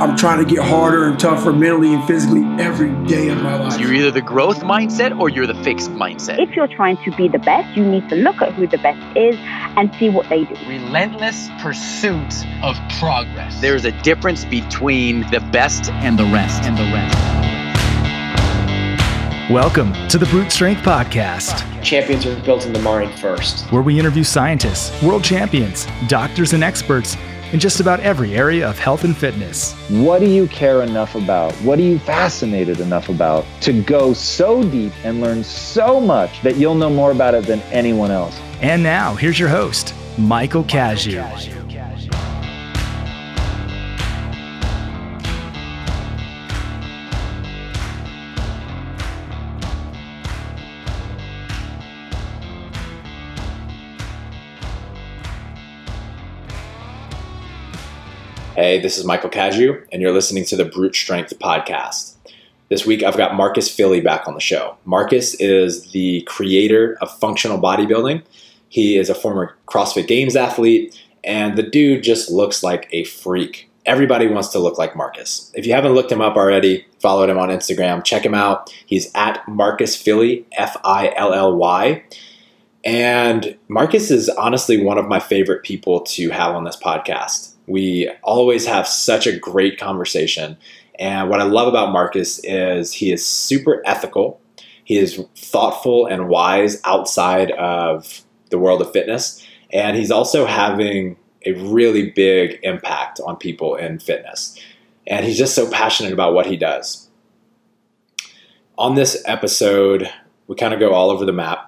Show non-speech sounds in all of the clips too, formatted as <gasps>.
I'm trying to get harder and tougher mentally and physically every day of my life. You're either the growth mindset or you're the fixed mindset. If you're trying to be the best, you need to look at who the best is and see what they do. Relentless pursuit of progress. There's a difference between the best and the rest and the rest. Welcome to the Brute Strength Podcast. Champions are built in the mind first. Where we interview scientists, world champions, doctors, and experts in just about every area of health and fitness. What do you care enough about? What are you fascinated enough about to go so deep and learn so much that you'll know more about it than anyone else? And now, here's your host, Michael Cazayoux. Hey, this is Michael Cazayoux, and you're listening to the Brute Strength Podcast. This week, I've got Marcus Filly back on the show. Marcus is the creator of functional bodybuilding. He is a former CrossFit Games athlete, and the dude just looks like a freak. Everybody wants to look like Marcus. If you haven't looked him up already, followed him on Instagram, check him out. He's at Marcus Filly, F I L L Y. And Marcus is honestly one of my favorite people to have on this podcast. We always have such a great conversation. And what I love about Marcus is he is super ethical. He is thoughtful and wise outside of the world of fitness. And he's also having a really big impact on people in fitness. And he's just so passionate about what he does. On this episode, we kind of go all over the map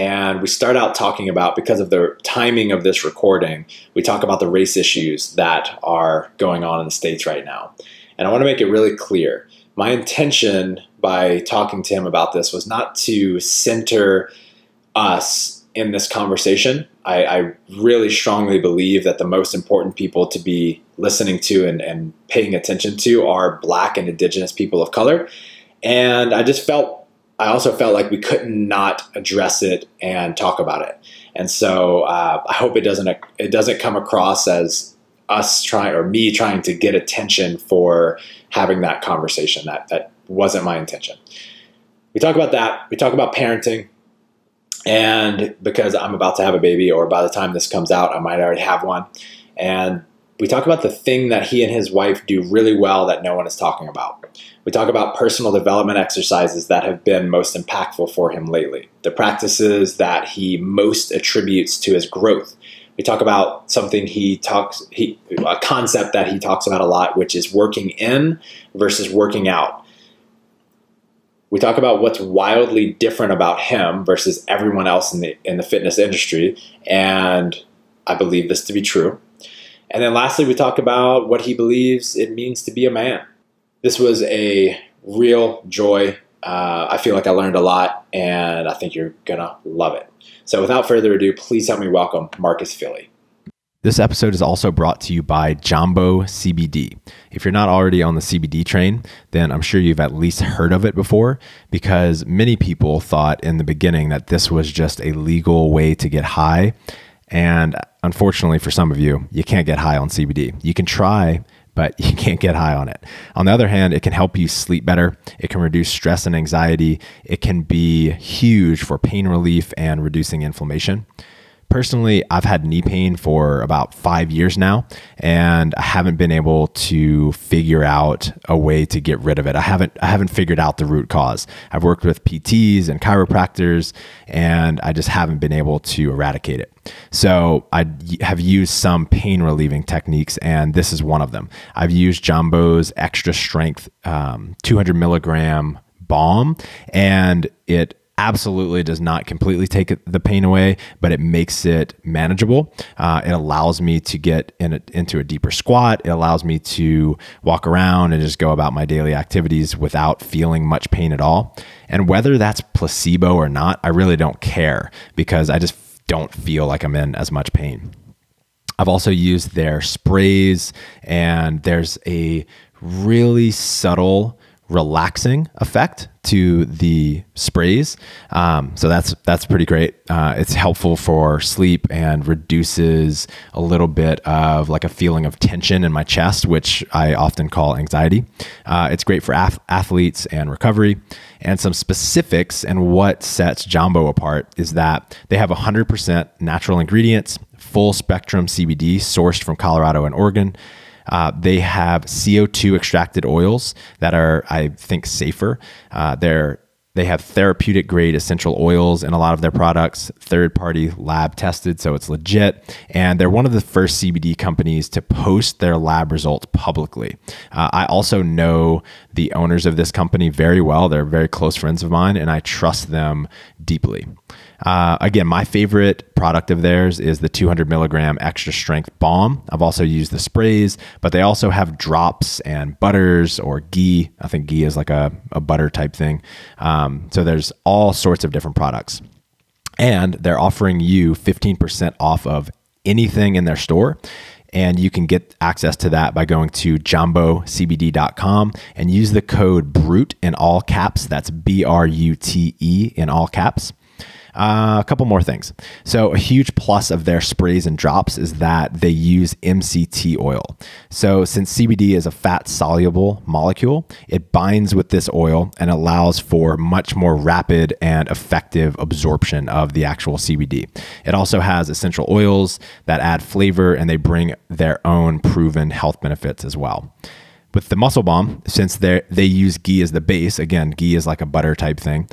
and we start out talking about because of the timing of this recording we talk about the race issues that are going on in the states right now. And i want to make it really clear. My intention by talking to him about this was not to center us in this conversation. I, I really strongly believe that the most important people to be listening to and, and paying attention to are black and indigenous people of color. And i just felt I also felt like we couldn't not address it and talk about it. And so uh, I hope it doesn't it doesn't come across as us trying or me trying to get attention for having that conversation. That that wasn't my intention. We talk about that. We talk about parenting. And because I'm about to have a baby, or by the time this comes out, I might already have one. And we talk about the thing that he and his wife do really well that no one is talking about. We talk about personal development exercises that have been most impactful for him lately, the practices that he most attributes to his growth. We talk about something he talks, he, a concept that he talks about a lot, which is working in versus working out. We talk about what's wildly different about him versus everyone else in the in the fitness industry, and I believe this to be true. And then lastly, we talk about what he believes it means to be a man. This was a real joy. Uh, I feel like I learned a lot, and I think you're going to love it. So without further ado, please help me welcome Marcus Filly. This episode is also brought to you by Jambo CBD. If you're not already on the CBD train, then I'm sure you've at least heard of it before because many people thought in the beginning that this was just a legal way to get high. And unfortunately, for some of you, you can't get high on CBD. You can try, but <laughs> you can't get high on it. On the other hand, it can help you sleep better. It can reduce stress and anxiety. It can be huge for pain relief and reducing inflammation personally, I've had knee pain for about five years now, and I haven't been able to figure out a way to get rid of it. I haven't I haven't figured out the root cause. I've worked with PTs and chiropractors, and I just haven't been able to eradicate it. So I have used some pain relieving techniques, and this is one of them. I've used Jambo's extra strength um, 200 milligram balm, and it absolutely does not completely take the pain away, but it makes it manageable. Uh, it allows me to get in a, into a deeper squat. It allows me to walk around and just go about my daily activities without feeling much pain at all. And whether that's placebo or not, I really don't care because I just don't feel like I'm in as much pain. I've also used their sprays, and there's a really subtle relaxing effect to the sprays. Um, so that's that's pretty great. Uh, it's helpful for sleep and reduces a little bit of like a feeling of tension in my chest, which I often call anxiety. Uh, it's great for ath- athletes and recovery. And some specifics and what sets Jambo apart is that they have 100% natural ingredients, full spectrum CBD sourced from Colorado and Oregon. Uh, they have CO2 extracted oils that are, I think, safer. Uh, they're they have therapeutic grade essential oils in a lot of their products, third party lab tested, so it's legit. And they're one of the first CBD companies to post their lab results publicly. Uh, I also know the owners of this company very well. They're very close friends of mine, and I trust them deeply. Uh, again, my favorite product of theirs is the 200 milligram extra strength balm. I've also used the sprays, but they also have drops and butters or ghee. I think ghee is like a, a butter type thing. Um, so there's all sorts of different products. And they're offering you 15% off of anything in their store. And you can get access to that by going to jambocbd.com and use the code BRUTE in all caps. That's B R U T E in all caps. Uh, a couple more things. So, a huge plus of their sprays and drops is that they use MCT oil. So, since CBD is a fat soluble molecule, it binds with this oil and allows for much more rapid and effective absorption of the actual CBD. It also has essential oils that add flavor and they bring their own proven health benefits as well with the muscle bomb since they they use ghee as the base again ghee is like a butter type thing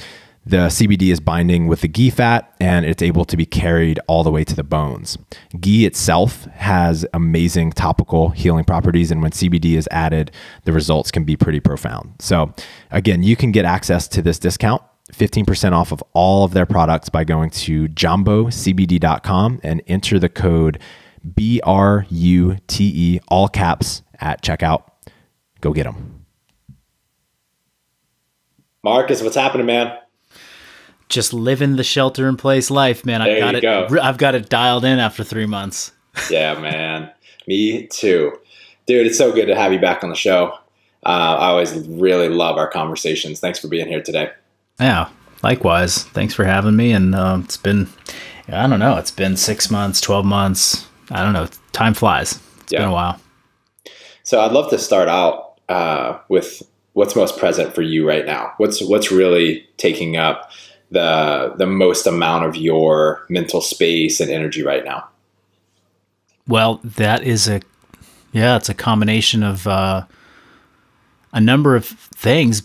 the CBD is binding with the ghee fat and it's able to be carried all the way to the bones. Ghee itself has amazing topical healing properties, and when CBD is added, the results can be pretty profound. So, again, you can get access to this discount 15% off of all of their products by going to jambocbd.com and enter the code B R U T E, all caps, at checkout. Go get them. Marcus, what's happening, man? Just living the shelter in place life, man. I've got it. Go. I've got it dialed in after three months. <laughs> yeah, man. Me too, dude. It's so good to have you back on the show. Uh, I always really love our conversations. Thanks for being here today. Yeah, likewise. Thanks for having me. And uh, it's been, I don't know, it's been six months, twelve months. I don't know. Time flies. It's yeah. been a while. So I'd love to start out uh, with what's most present for you right now. What's what's really taking up the the most amount of your mental space and energy right now? Well, that is a yeah, it's a combination of uh, a number of things,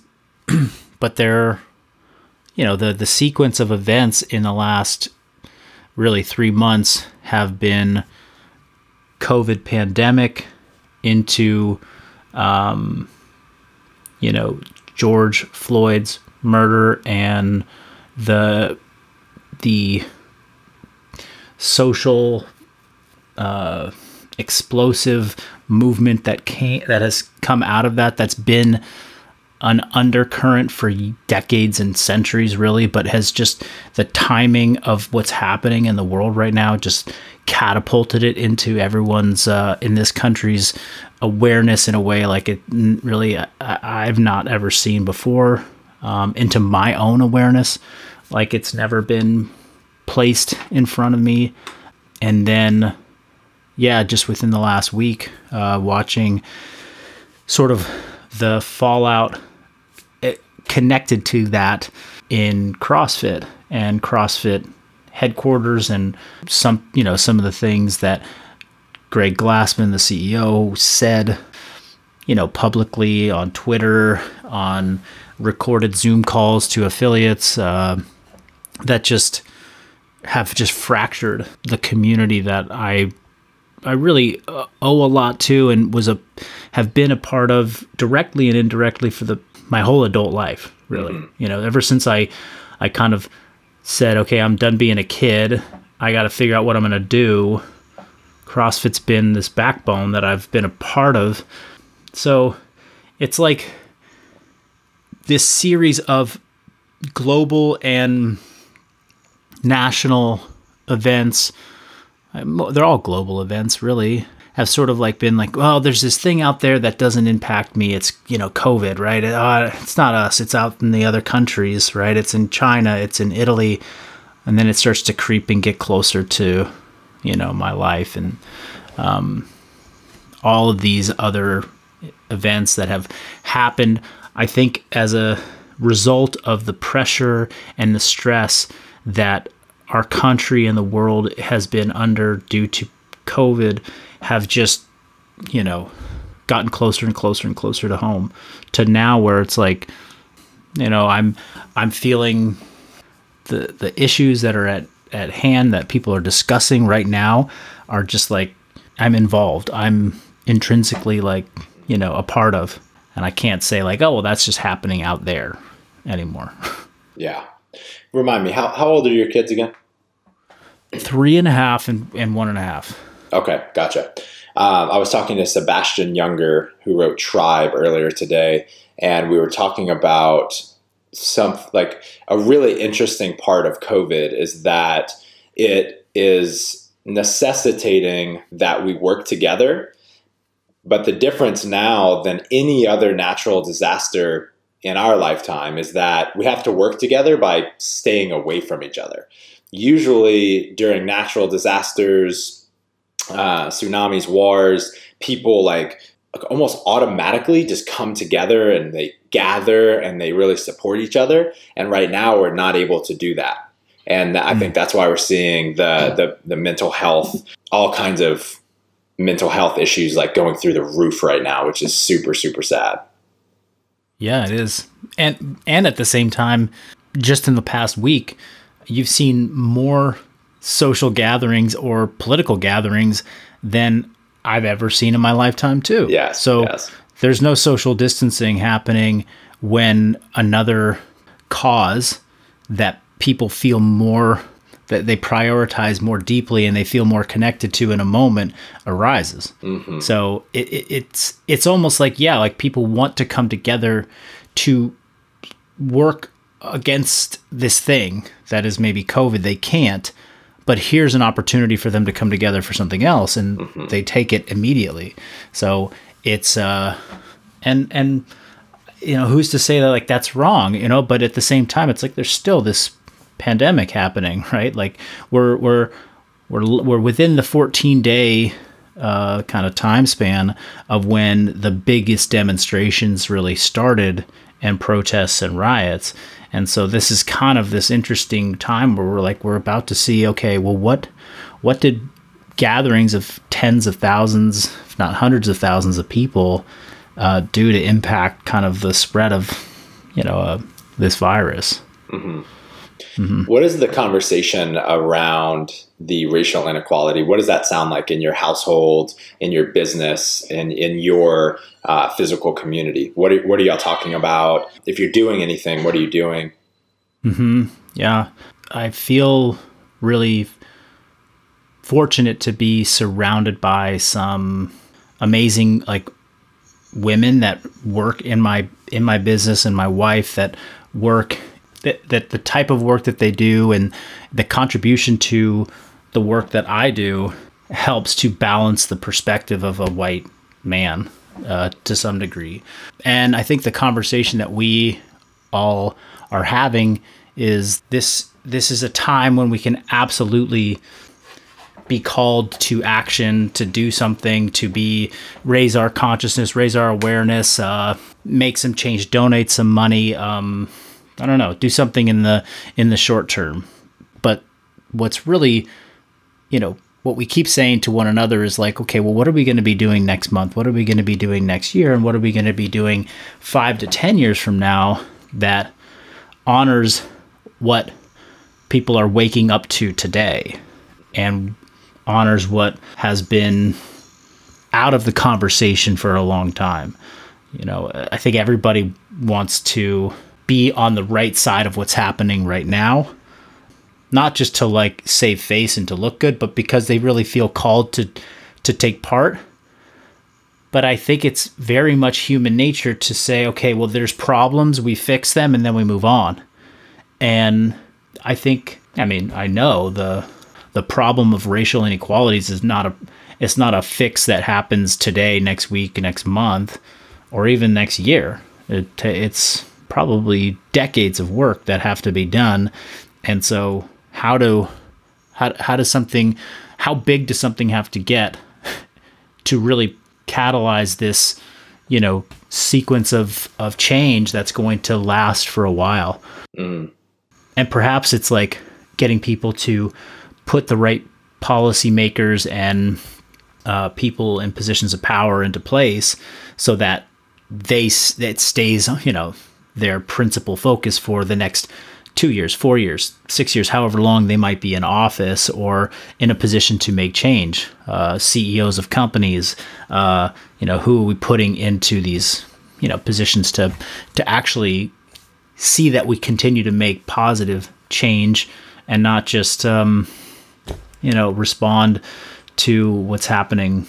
<clears throat> but they're you know the the sequence of events in the last really three months have been COVID pandemic into um, you know George Floyd's murder and the the social uh, explosive movement that came that has come out of that that's been an undercurrent for decades and centuries really but has just the timing of what's happening in the world right now just catapulted it into everyone's uh, in this country's awareness in a way like it really I, i've not ever seen before um, into my own awareness like it's never been placed in front of me. And then, yeah, just within the last week, uh, watching sort of the fallout eh, connected to that in CrossFit and CrossFit headquarters and some, you know, some of the things that Greg Glassman, the CEO, said, you know, publicly on Twitter, on recorded Zoom calls to affiliates uh, that just have just fractured the community that I I really uh, owe a lot to and was a have been a part of directly and indirectly for the my whole adult life really. Mm-hmm. you know ever since I I kind of said okay I'm done being a kid. I got to figure out what I'm going to do. CrossFit's been this backbone that I've been a part of. So it's like this series of global and national events. They're all global events, really. have sort of like been like, well, there's this thing out there that doesn't impact me. It's you know COVID, right? Uh, it's not us. It's out in the other countries, right? It's in China. It's in Italy, and then it starts to creep and get closer to, you know, my life and um, all of these other events that have happened. I think as a result of the pressure and the stress that our country and the world has been under due to COVID have just, you know, gotten closer and closer and closer to home to now where it's like, you know, I'm I'm feeling the the issues that are at at hand that people are discussing right now are just like I'm involved. I'm intrinsically like, you know, a part of. And I can't say like, oh well that's just happening out there anymore. <laughs> Yeah. Remind me, how, how old are your kids again? Three and a half and, and one and a half. Okay, gotcha. Um, I was talking to Sebastian Junger, who wrote Tribe earlier today, and we were talking about some like a really interesting part of COVID is that it is necessitating that we work together. But the difference now than any other natural disaster in our lifetime is that we have to work together by staying away from each other. Usually during natural disasters, uh, tsunamis, wars, people like almost automatically just come together and they gather and they really support each other. And right now, we're not able to do that. And I think that's why we're seeing the, the, the mental health, all kinds of mental health issues like going through the roof right now, which is super, super sad. Yeah, it is. And and at the same time, just in the past week, you've seen more social gatherings or political gatherings than I've ever seen in my lifetime too. Yeah. So yes. there's no social distancing happening when another cause that people feel more that they prioritize more deeply and they feel more connected to in a moment arises. Mm-hmm. So it, it, it's it's almost like yeah, like people want to come together to work against this thing that is maybe COVID. They can't, but here's an opportunity for them to come together for something else, and Mm-hmm. they take it immediately. So it's uh, and and you know who's to say that like that's wrong, you know? But at the same time, it's like there's still this pandemic happening, <laughs> right? Like we're we're we're we're within the 14 day uh, kind of time span of when the biggest demonstrations really started and protests and riots. And so this is kind of this interesting time where we're like we're about to see okay, well what what did gatherings of tens of thousands, if not hundreds of thousands of people uh, do to impact kind of the spread of you know uh, this virus? What is the conversation around the racial inequality? What does that sound like in your household, in your business, and in your uh, physical community? What are, what are y'all talking about? If you're doing anything, what are you doing? Mm-hmm. Yeah, I feel really fortunate to be surrounded by some amazing like women that work in my in my business and my wife that work that, that the type of work that they do and the contribution to the work that I do helps to balance the perspective of a white man uh, to some degree. And I think the conversation that we all are having is this this is a time when we can absolutely be called to action to do something to be raise our consciousness raise our awareness uh, make some change donate some money um, i don't know do something in the in the short term. But what's really you know what we keep saying to one another is like okay well what are we going to be doing next month? What are we going to be doing next year? And what are we going to be doing five to ten years from now that honors what people are waking up to today and honors what has been out of the conversation for a long time. You know, I think everybody wants to be on the right side of what's happening right now. Not just to like save face and to look good, but because they really feel called to to take part. But I think it's very much human nature to say, okay, well there's problems, we fix them and then we move on. And I think I mean, I know the the problem of racial inequalities is not a it's not a fix that happens today, next week, next month, or even next year. It, it's probably decades of work that have to be done. And so, how do how how does something how big does something have to get <laughs> to really catalyze this, you know, sequence of of change that's going to last for a while? Mm. And perhaps it's like getting people to put the right policymakers and uh, people in positions of power into place so that they it stays you know their principal focus for the next two years four years six years however long they might be in office or in a position to make change uh, ceos of companies uh, you know who are we putting into these you know positions to to actually see that we continue to make positive change and not just um, you know respond to what's happening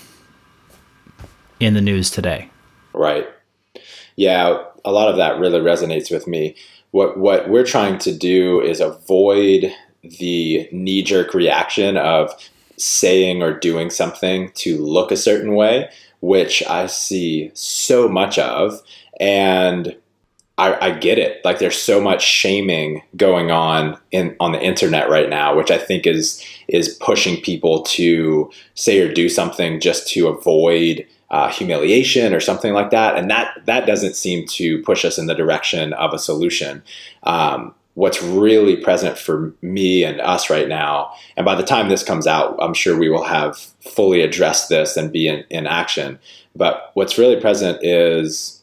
in the news today. Right. Yeah, a lot of that really resonates with me. What what we're trying to do is avoid the knee jerk reaction of saying or doing something to look a certain way, which I see so much of. And I, I, get it. Like there's so much shaming going on in on the internet right now, which I think is is pushing people to say or do something just to avoid uh, humiliation or something like that, and that that doesn't seem to push us in the direction of a solution. Um, what's really present for me and us right now, and by the time this comes out, I'm sure we will have fully addressed this and be in, in action. But what's really present is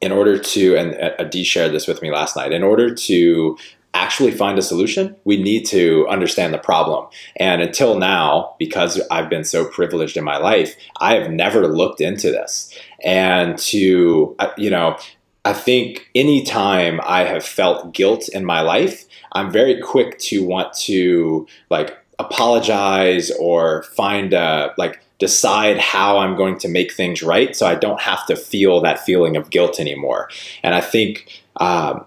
in order to, and Adi shared this with me last night, in order to actually find a solution, we need to understand the problem. And until now, because I've been so privileged in my life, I have never looked into this. And to, uh, you know, I think anytime I have felt guilt in my life, I'm very quick to want to like apologize or find a like decide how I'm going to make things right so I don't have to feel that feeling of guilt anymore. And I think, um,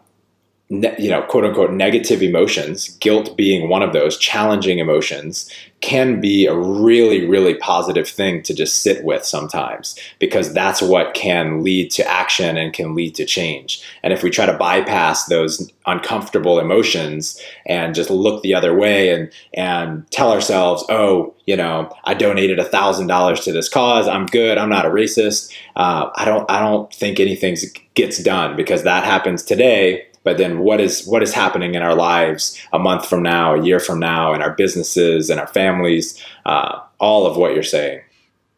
ne- you know, quote unquote, negative emotions, guilt being one of those challenging emotions, can be a really, really positive thing to just sit with sometimes because that's what can lead to action and can lead to change. And if we try to bypass those uncomfortable emotions and just look the other way and, and tell ourselves, oh, you know, I donated a thousand dollars to this cause. I'm good. I'm not a racist. Uh, I don't. I don't think anything gets done because that happens today but then what is what is happening in our lives a month from now a year from now in our businesses and our families uh, all of what you're saying?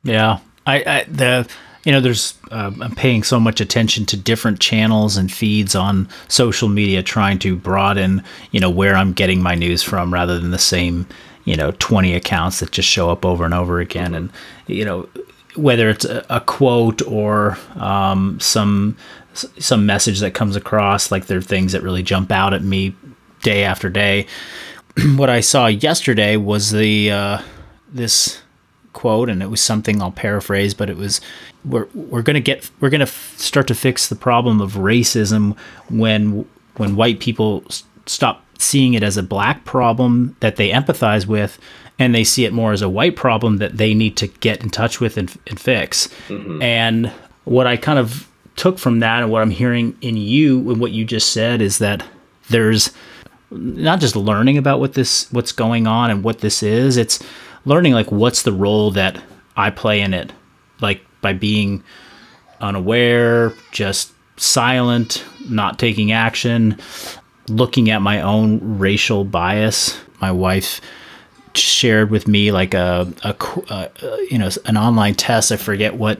Yeah. I, I the you know there's uh, i'm paying so much attention to different channels and feeds on social media trying to broaden you know where i'm getting my news from rather than the same you know 20 accounts that just show up over and over again. And you know whether it's a, a quote or um, some some message that comes across like there are things that really jump out at me day after day <clears throat> what i saw yesterday was the uh, this quote and it was something i'll paraphrase but it was we're we're going to get we're going to f- start to fix the problem of racism when when white people stop seeing it as a black problem that they empathize with and they see it more as a white problem that they need to get in touch with and, and fix mm-hmm. and what i kind of took from that and what I'm hearing in you and what you just said is that there's not just learning about what this what's going on and what this is it's learning like what's the role that I play in it. Like by being unaware just silent not taking action looking at my own racial bias. My wife shared with me like a, a, a, you know an online test i forget what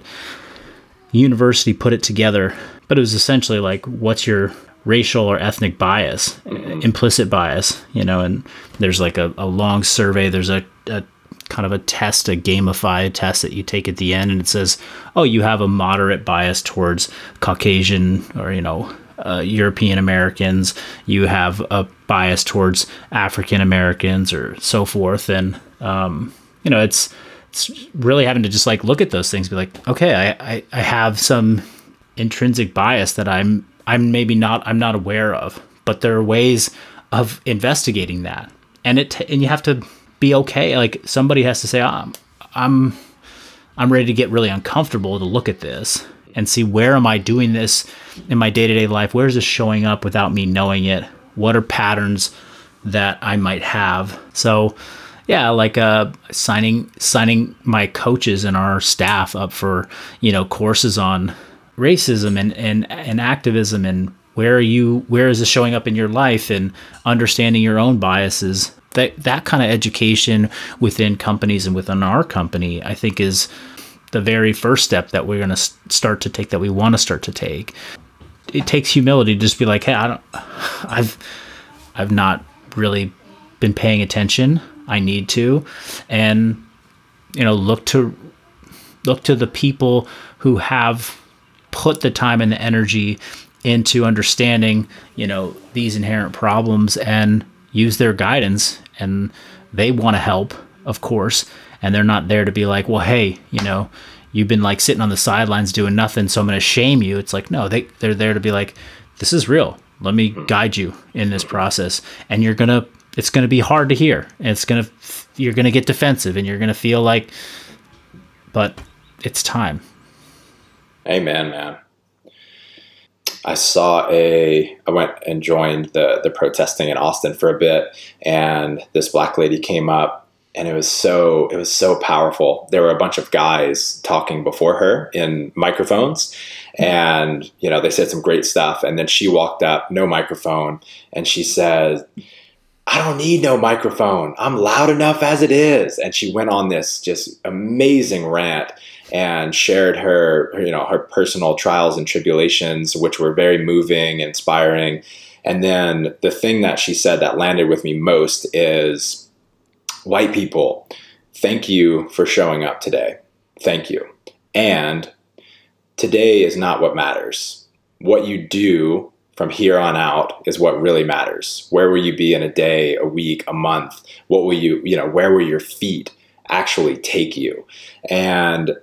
university put it together, but it was essentially like, what's your racial or ethnic bias, mm-hmm. implicit bias, you know, and there's like a, a long survey, there's a, a, kind of a test, a gamified test that you take at the end, and it says, oh, you have a moderate bias towards Caucasian or, you know, uh, European Americans, you have a bias towards African Americans or so forth. And, um, you know, it's, it's really having to just like look at those things, be like, okay, I, I, I have some intrinsic bias that I'm I'm maybe not I'm not aware of, but there are ways of investigating that, and it and you have to be okay. Like somebody has to say, oh, I'm I'm ready to get really uncomfortable to look at this and see where am I doing this in my day-to-day life? Where is this showing up without me knowing it? What are patterns that I might have? So, yeah, like uh, signing signing my coaches and our staff up for you know courses on racism and and, and activism and where are you where is this showing up in your life and understanding your own biases. That that kind of education within companies and within our company i think is the very first step that we're going to start to take that we want to start to take. It takes humility to just be like hey i don't <sighs> i've i've not really been paying attention i need to and you know look to look to the people who have put the time and the energy into understanding, you know, these inherent problems and use their guidance and they want to help, of course, and they're not there to be like, "Well, hey, you know, you've been like sitting on the sidelines doing nothing, so I'm going to shame you." It's like, "No, they they're there to be like, this is real. Let me guide you in this process." And you're going to it's going to be hard to hear. It's going to you're going to get defensive and you're going to feel like but it's time. Amen, man. I saw a I went and joined the the protesting in Austin for a bit and this black lady came up and it was so it was so powerful. There were a bunch of guys talking before her in microphones and you know they said some great stuff and then she walked up no microphone and she said I don't need no microphone. I'm loud enough as it is. And she went on this just amazing rant and shared her, you know, her personal trials and tribulations, which were very moving, inspiring. And then the thing that she said that landed with me most is white people, thank you for showing up today. Thank you. And today is not what matters. What you do from here on out is what really matters. Where will you be in a day, a week, a month? What will you, you know, where will your feet actually take you? And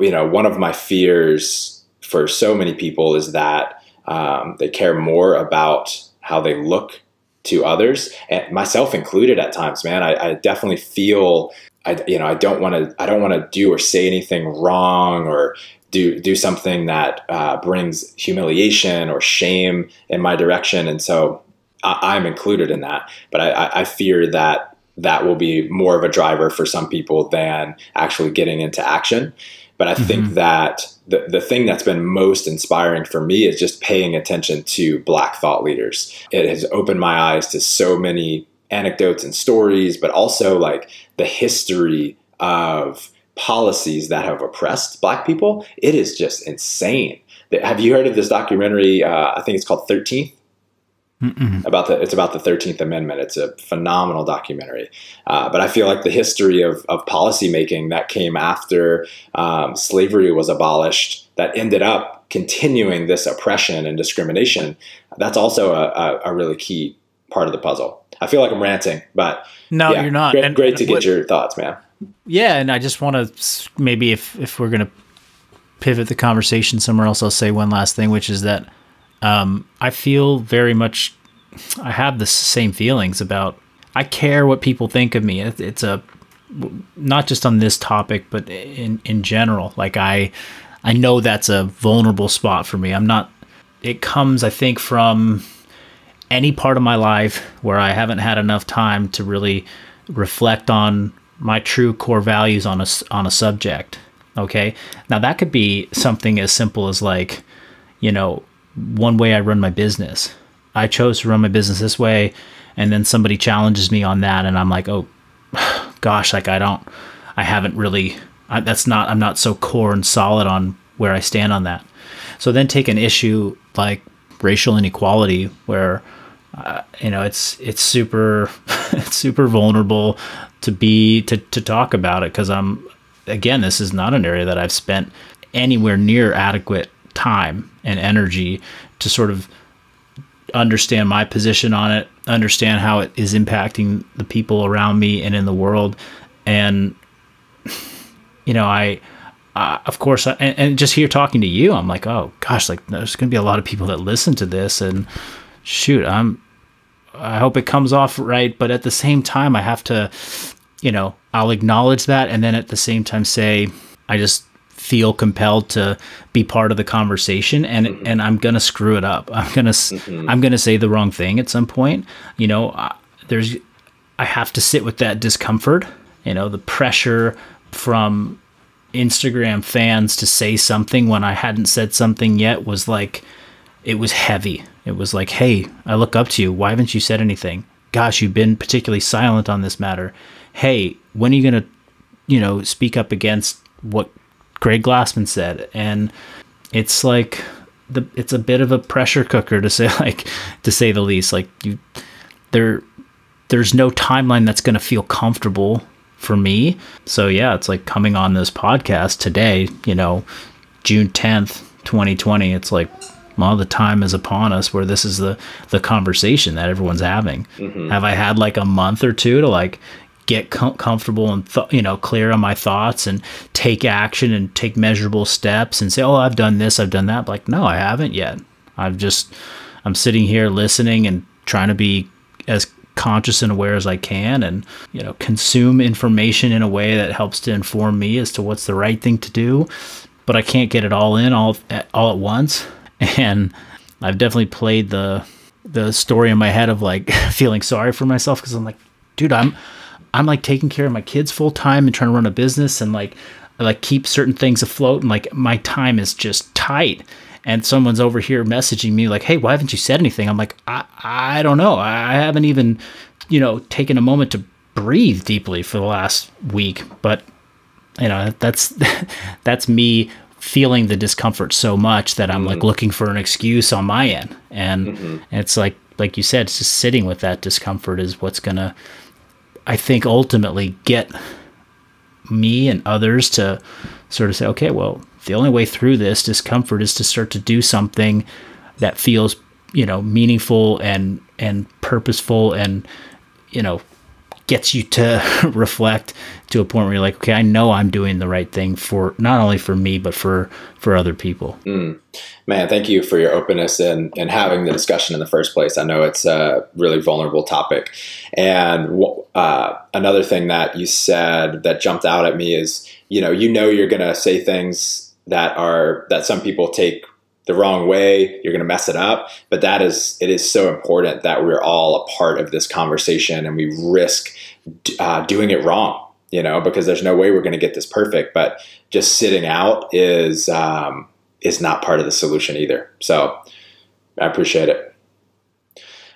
you know, one of my fears for so many people is that um, they care more about how they look to others, and myself included at times. Man, I, I definitely feel. I, you know, I don't want to. I don't want to do or say anything wrong, or do do something that uh, brings humiliation or shame in my direction. And so, I, am included in that. But I, I fear that that will be more of a driver for some people than actually getting into action. But I mm-hmm. think that the, the thing that's been most inspiring for me is just paying attention to Black thought leaders. It has opened my eyes to so many anecdotes and stories, but also like the history of policies that have oppressed Black people. It is just insane. Have you heard of this documentary? Uh, I think it's called 13th. Mm-mm. about the it's about the 13th amendment it's a phenomenal documentary uh, but i feel like the history of, of policy making that came after um, slavery was abolished that ended up continuing this oppression and discrimination that's also a, a, a really key part of the puzzle i feel like i'm ranting but no yeah, you're not great, and, great to get what, your thoughts man yeah and i just want to maybe if if we're gonna pivot the conversation somewhere else i'll say one last thing which is that um, I feel very much. I have the same feelings about. I care what people think of me. It's a not just on this topic, but in in general. Like I, I know that's a vulnerable spot for me. I'm not. It comes, I think, from any part of my life where I haven't had enough time to really reflect on my true core values on a on a subject. Okay, now that could be something as simple as like, you know, one way I run my business. I chose to run my business this way, and then somebody challenges me on that, and I'm like, oh, <sighs> gosh, like I don't, I haven't really. I, that's not. I'm not so core and solid on where I stand on that. So then take an issue like racial inequality, where uh, you know it's it's super <laughs> it's super vulnerable to be to to talk about it because I'm again this is not an area that I've spent anywhere near adequate time and energy to sort of understand my position on it, understand how it is impacting the people around me and in the world. And, you know, I, uh, of course, and, and, just here talking to you, I'm like, oh gosh, like there's going to be a lot of people that listen to this, and shoot, I'm, I hope it comes off right, but at the same time, I have to, you know, I'll acknowledge that and then at the same time say, I just feel compelled to be part of the conversation and mm-hmm. and I'm going to screw it up. <laughs> I'm going to mm-hmm. I'm going to say the wrong thing at some point. You know, I, there's I have to sit with that discomfort, you know, the pressure from Instagram fans to say something when I hadn't said something yet was like it was heavy. It was like, "Hey, I look up to you. Why haven't you said anything? Gosh, you've been particularly silent on this matter. Hey, when are you going to, you know, speak up against what Greg Glassman said?" And it's like the it's a bit of a pressure cooker to <laughs> say like to say the least. Like you there there's no timeline that's going to feel comfortable for me. So yeah, it's like coming on this podcast today, you know, June 10th, 2020. It's like well, the time is upon us where this is the the conversation that everyone's having. Mm-hmm. Have I had like a month or two to like get com- comfortable and th- you know clear on my thoughts and take action and take measurable steps and say, "Oh, I've done this, I've done that." But like, no, I haven't yet. I've just I'm sitting here listening and trying to be as conscious and aware as I can and you know consume information in a way that helps to inform me as to what's the right thing to do but I can't get it all in all at, all at once <laughs> and I've definitely played the the story in my head of like <laughs> feeling sorry for myself cuz I'm like dude I'm I'm like taking care of my kids full time and trying to run a business and like like keep certain things afloat and like my time is just tight and someone's over here messaging me like, "Hey, why haven't you said anything?" I'm like, "I I don't know. I haven't even, you know, taken a moment to breathe deeply for the last week." But you know, that's <laughs> that's me feeling the discomfort so much that I'm mm-hmm. like looking for an excuse on my end. And mm-hmm. it's like like you said, it's just sitting with that discomfort is what's going to I think ultimately get me and others to sort of say, okay, well, the only way through this discomfort is to start to do something that feels you know meaningful and and purposeful and you know gets you to <laughs> reflect to a point where you're like okay i know i'm doing the right thing for not only for me but for for other people. Mm. man thank you for your openness and and having the discussion in the first place. I know it's a really vulnerable topic. And uh, another thing that you said that jumped out at me is you know you know you're to say things that are that some people take the wrong way you're going to mess it up. But that is it is so important that we're all a part of this conversation and we risk uh, doing it wrong you know because there's no way we're going to get this perfect. But just sitting out is um, is not part of the solution either. So i appreciate it.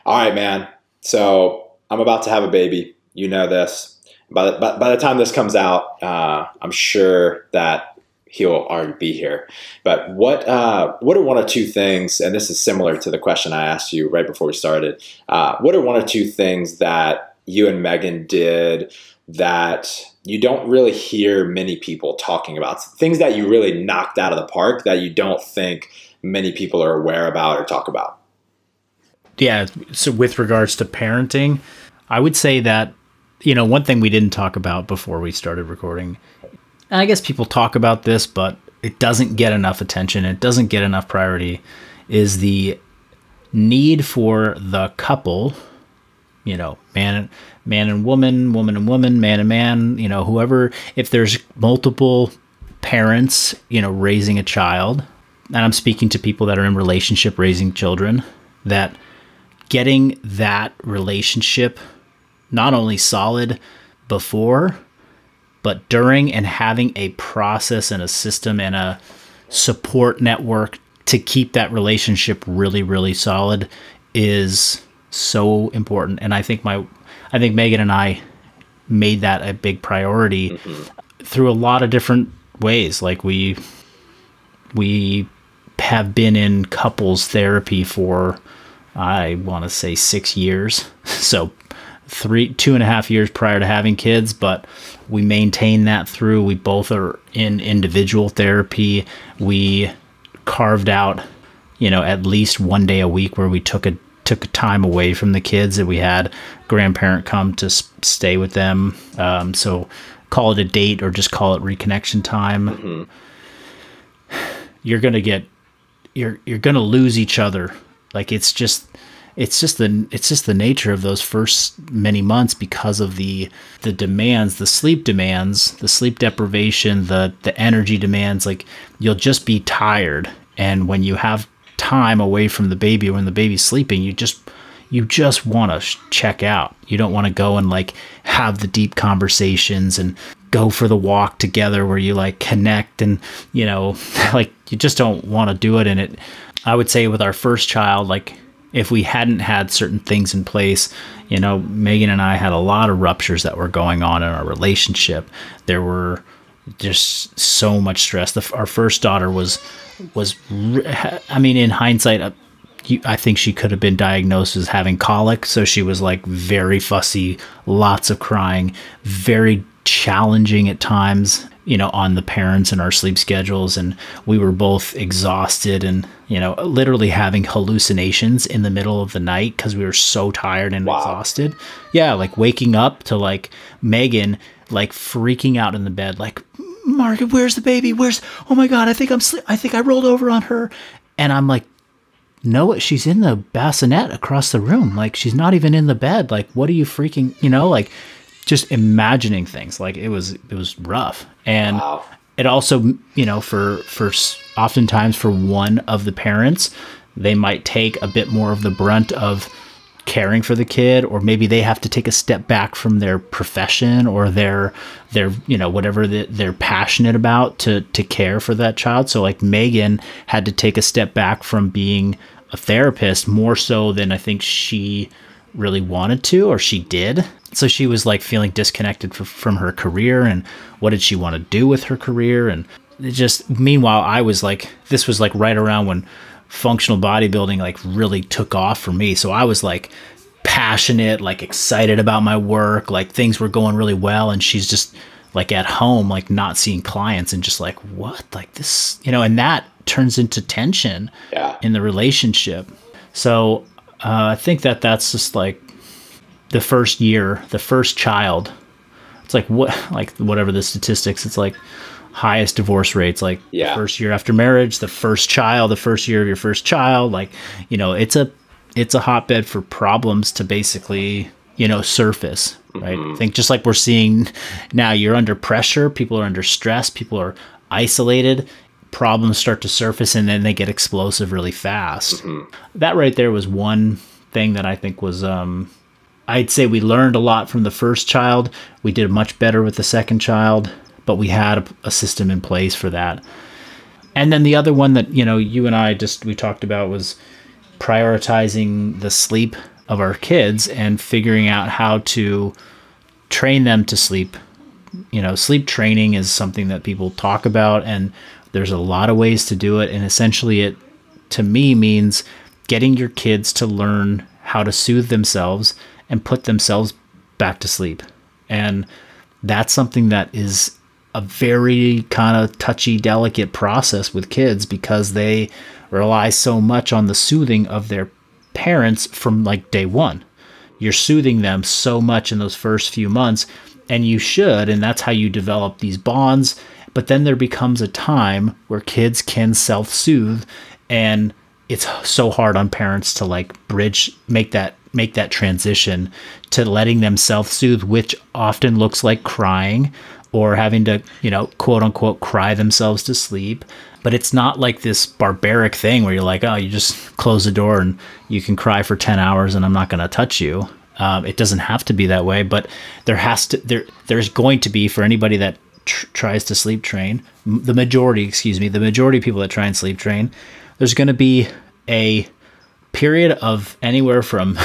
All right man. So i'm about to have a baby. You know this. By the, by, by the time this comes out uh, i'm sure that he'll already be here. But what uh, what are one or two things? And this is similar to the question I asked you right before we started. Uh, what are one or two things that you and Megan did that you don't really hear many people talking about? Things that you really knocked out of the park that you don't think many people are aware about or talk about. Yeah. So with regards to parenting, I would say that you know one thing we didn't talk about before we started recording and I guess people talk about this, but it doesn't get enough attention. It doesn't get enough priority. Is the need for the couple, you know, man, man and woman, woman and woman, man and man, you know, whoever. If there's multiple parents, you know, raising a child, and I'm speaking to people that are in relationship raising children, that getting that relationship not only solid before but during and having a process and a system and a support network to keep that relationship really really solid is so important. And i think my i think megan and i made that a big priority mm-hmm. through a lot of different ways. Like we we have been in couples therapy for i want to say six years. <laughs> So three two and a half years prior to having kids but we maintain that through. We both are in individual therapy. We carved out you know at least one day a week where we took a took a time away from the kids that we had grandparent come to stay with them. Um, so call it a date or just call it reconnection time. Mm-hmm. you're gonna get you're you're gonna lose each other. Like it's just it's just the it's just the nature of those first many months because of the the demands, the sleep demands, the sleep deprivation, the the energy demands. Like you'll just be tired, and when you have time away from the baby when the baby's sleeping, you just you just want to check out. You don't want to go and like have the deep conversations and go for the walk together where you like connect and you know <laughs> like you just don't want to do it and it I would say with our first child like if we hadn't had certain things in place, you know, Megan and I had a lot of ruptures that were going on in our relationship. There were just so much stress. The, our first daughter was was I mean in hindsight uh, I think she could have been diagnosed as having colic, so she was like very fussy, lots of crying, very challenging at times you know on the parents and our sleep schedules and we were both exhausted and you know literally having hallucinations in the middle of the night because we were so tired and wow. exhausted. Yeah like waking up to like megan like freaking out in the bed like margaret where's the baby? Where's oh my god i think i'm sleep i think i rolled over on her. And i'm like no she's in the bassinet across the room. Like she's not even in the bed. Like what are you freaking you know like just imagining things. Like it was it was rough. And wow. it also you know for for oftentimes for one of the parents they might take a bit more of the brunt of caring for the kid or maybe they have to take a step back from their profession or their their you know whatever they're passionate about to to care for that child. So like megan had to take a step back from being a therapist more so than i think she really wanted to or she did so she was like feeling disconnected for, from her career and what did she want to do with her career and just meanwhile i was like this was like right around when functional bodybuilding like really took off for me. So i was like passionate like excited about my work like things were going really well and she's just like at home like not seeing clients and just like what? Like this you know and that turns into tension yeah. in the relationship. So uh, i think that that's just like the first year, the first child, it's like what <laughs> like whatever the statistics, it's like highest divorce rates like yeah. first year after marriage, the first child, the first year of your first child, like you know, it's a it's a hotbed for problems to basically, you know, surface, right? Mm-hmm. I think just like we're seeing now you're under pressure, people are under stress, people are isolated, problems start to surface and then they get explosive really fast. Mm-hmm. That right there was one thing that I think was um I'd say we learned a lot from the first child. We did much better with the second child, but we had a, system in place for that. And then the other one that, you know, you and I just we talked about was prioritizing the sleep of our kids and figuring out how to train them to sleep. You know, sleep training is something that people talk about and there's a lot of ways to do it and essentially it to me means getting your kids to learn how to soothe themselves and put themselves back to sleep. And that's something that is a very kind of touchy, delicate process with kids because they rely so much on the soothing of their parents from like day one. You're soothing them so much in those first few months, and you should, and that's how you develop these bonds. But then there becomes a time where kids can self soothe, and it's so hard on parents to like bridge, make that make that transition to letting them self soothe, which often looks like crying or having to, you know, quote unquote, cry themselves to sleep. But it's not like this barbaric thing where you're like, oh, you just close the door and you can cry for 10 hours and I'm not going to touch you. Um, it doesn't have to be that way, but there has to, there, there's going to be for anybody that tr- tries to sleep train, the majority, excuse me, the majority of people that try and sleep train, there's going to be a period of anywhere from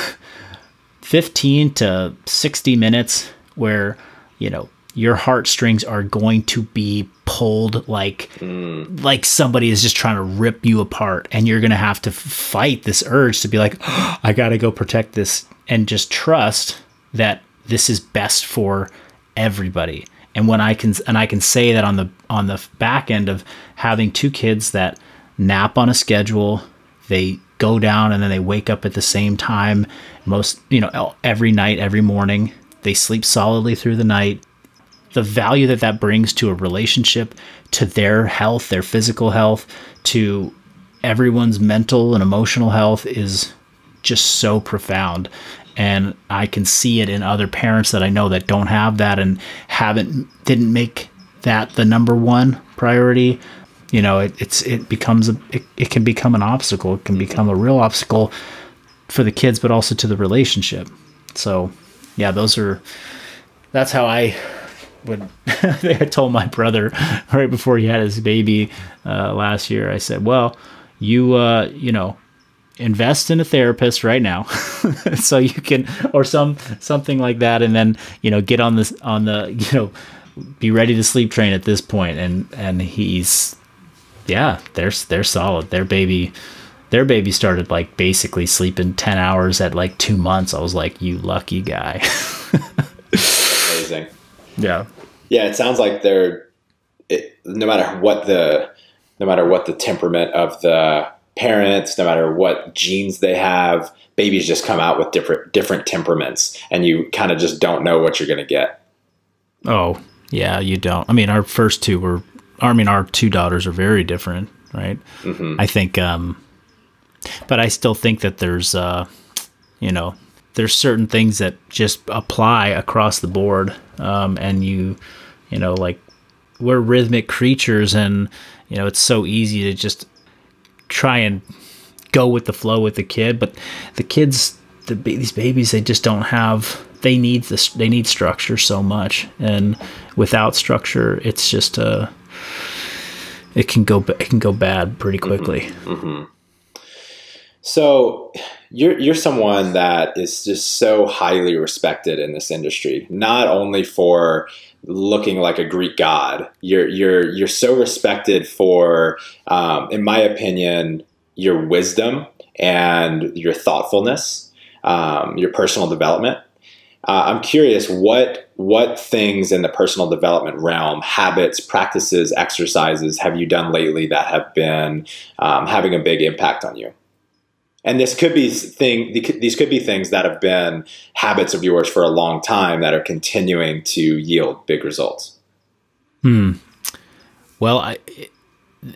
<laughs> 15 to 60 minutes where, you know, your heartstrings are going to be pulled like mm. like somebody is just trying to rip you apart and you're going to have to fight this urge to be like oh, <gasps> I got to go protect this and just trust that this is best for everybody. And when I can and I can say that on the on the back end of having two kids that nap on a schedule, they go down and then they wake up at the same time most you know every night every morning. They sleep solidly through the night. The value that that brings to a relationship to their health their physical health to everyone's mental and emotional health is just so profound. And I can see it in other parents that I know that don't have that and haven't didn't make that the number one priority. You know, it, it's it becomes a it, it can become an obstacle. It can become a real obstacle for the kids, but also to the relationship. So, yeah, those are that's how I would. <laughs> I told my brother <laughs> right before he had his baby uh, last year. I said, "Well, you uh, you know." invest in a therapist right now <laughs> so you can or some something like that and then you know get on this on the you know be ready to sleep train at this point and and he's yeah they're they're solid their baby their baby started like basically sleeping 10 hours at like 2 months i was like you lucky guy <laughs> amazing yeah yeah it sounds like they're it, no matter what the no matter what the temperament of the parents, no matter what genes they have, babies just come out with different different temperaments, and you kind of just don't know what you're going to get. Oh yeah, you don't. I mean, our first two were. I mean, our two daughters are very different, right? Mm-hmm. I think, um, but I still think that there's, uh, you know, there's certain things that just apply across the board, um, and you, you know, like we're rhythmic creatures, and you know, it's so easy to just try and go with the flow with the kid, but the kids, the, these babies, they just don't have. They need this. They need structure so much, and without structure, it's just a. It can go. It can go bad pretty mm-hmm. quickly. Mm-hmm. Mm-hmm. So, you're you're someone that is just so highly respected in this industry, not only for looking like a Greek god. You're you're you're so respected for, um, in my opinion, your wisdom and your thoughtfulness, um, your personal development. Uh, I'm curious what what things in the personal development realm, habits, practices, exercises have you done lately that have been um, having a big impact on you? and this could be thing these could be things that have been habits of yours for a long time that are continuing to yield big results hmm well I,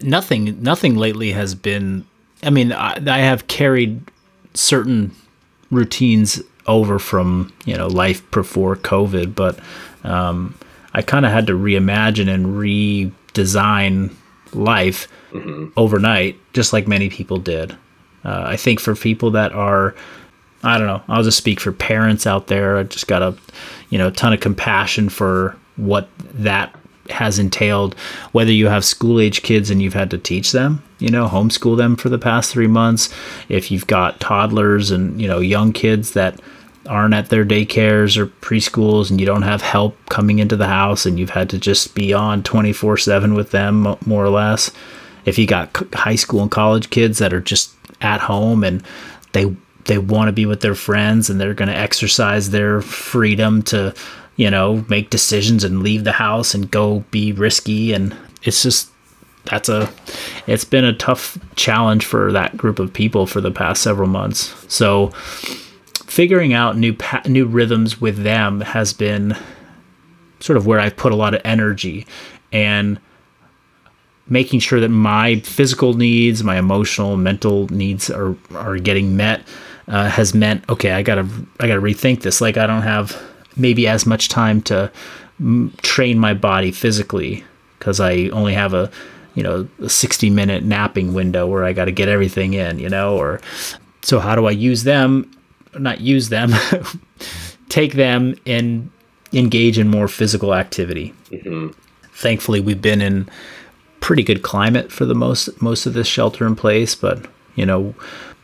nothing nothing lately has been i mean I, I have carried certain routines over from you know life before covid but um, i kind of had to reimagine and redesign life mm-hmm. overnight just like many people did uh, I think for people that are, I don't know, I'll just speak for parents out there. I just got a, you know, ton of compassion for what that has entailed. Whether you have school age kids and you've had to teach them, you know, homeschool them for the past three months. If you've got toddlers and you know young kids that aren't at their daycares or preschools and you don't have help coming into the house and you've had to just be on 24 7 with them more or less. If you got high school and college kids that are just at home and they they want to be with their friends and they're going to exercise their freedom to you know make decisions and leave the house and go be risky and it's just that's a it's been a tough challenge for that group of people for the past several months. So figuring out new pa- new rhythms with them has been sort of where I've put a lot of energy and making sure that my physical needs, my emotional, mental needs are are getting met uh, has meant okay. I gotta I gotta rethink this. Like I don't have maybe as much time to m- train my body physically because I only have a you know a 60 minute napping window where I got to get everything in. You know, or so how do I use them? Not use them. <laughs> take them and engage in more physical activity. Mm-hmm. Thankfully, we've been in pretty good climate for the most most of this shelter in place, but you know,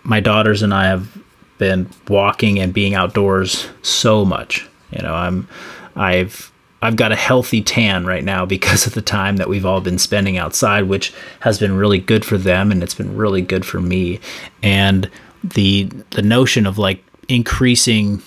my daughters and I have been walking and being outdoors so much. You know, I'm I've I've got a healthy tan right now because of the time that we've all been spending outside, which has been really good for them and it's been really good for me. And the the notion of like increasing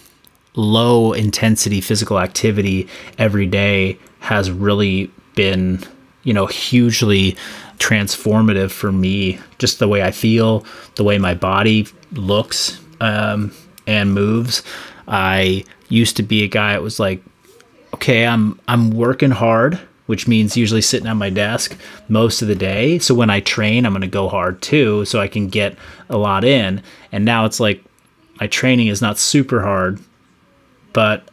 low intensity physical activity every day has really been you know, hugely transformative for me. Just the way I feel, the way my body looks um, and moves. I used to be a guy that was like, okay, I'm I'm working hard, which means usually sitting at my desk most of the day. So when I train, I'm going to go hard too, so I can get a lot in. And now it's like my training is not super hard, but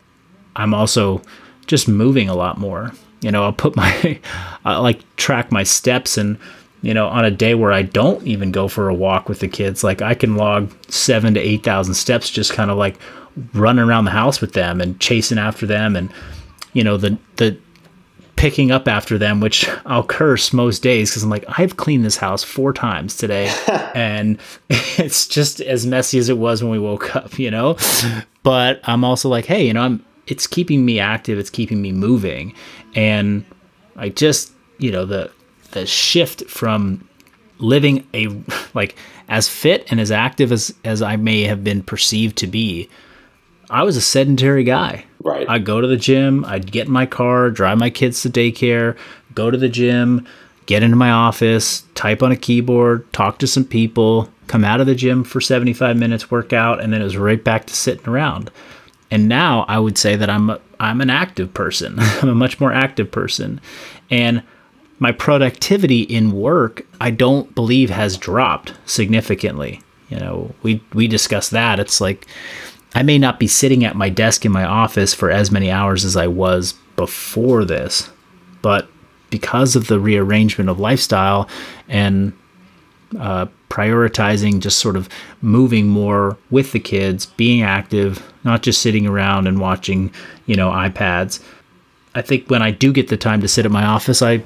I'm also just moving a lot more. You know, I'll put my, <laughs> I like track my steps and, you know, on a day where I don't even go for a walk with the kids, like I can log seven to 8,000 steps just kind of like running around the house with them and chasing after them. And, you know, the, the, picking up after them, which I'll curse most days because I'm like, I've cleaned this house four times today, <laughs> and <laughs> it's just as messy as it was when we woke up, you know. But I'm also like, hey, you know, I'm it's keeping me active, it's keeping me moving, and I just, you know, the the shift from living a <laughs> like as fit and as active as as I may have been perceived to be, I was a sedentary guy. Right. I'd go to the gym, I'd get in my car, drive my kids to daycare, go to the gym, get into my office, type on a keyboard, talk to some people, come out of the gym for 75 minutes, work out, and then it was right back to sitting around. And now I would say that I'm a, I'm an active person. <laughs> I'm a much more active person. And my productivity in work, I don't believe has dropped significantly. You know, we we discussed that. It's like I may not be sitting at my desk in my office for as many hours as I was before this, but because of the rearrangement of lifestyle and uh, prioritizing just sort of moving more with the kids, being active, not just sitting around and watching, you know, iPads. I think when I do get the time to sit at my office, I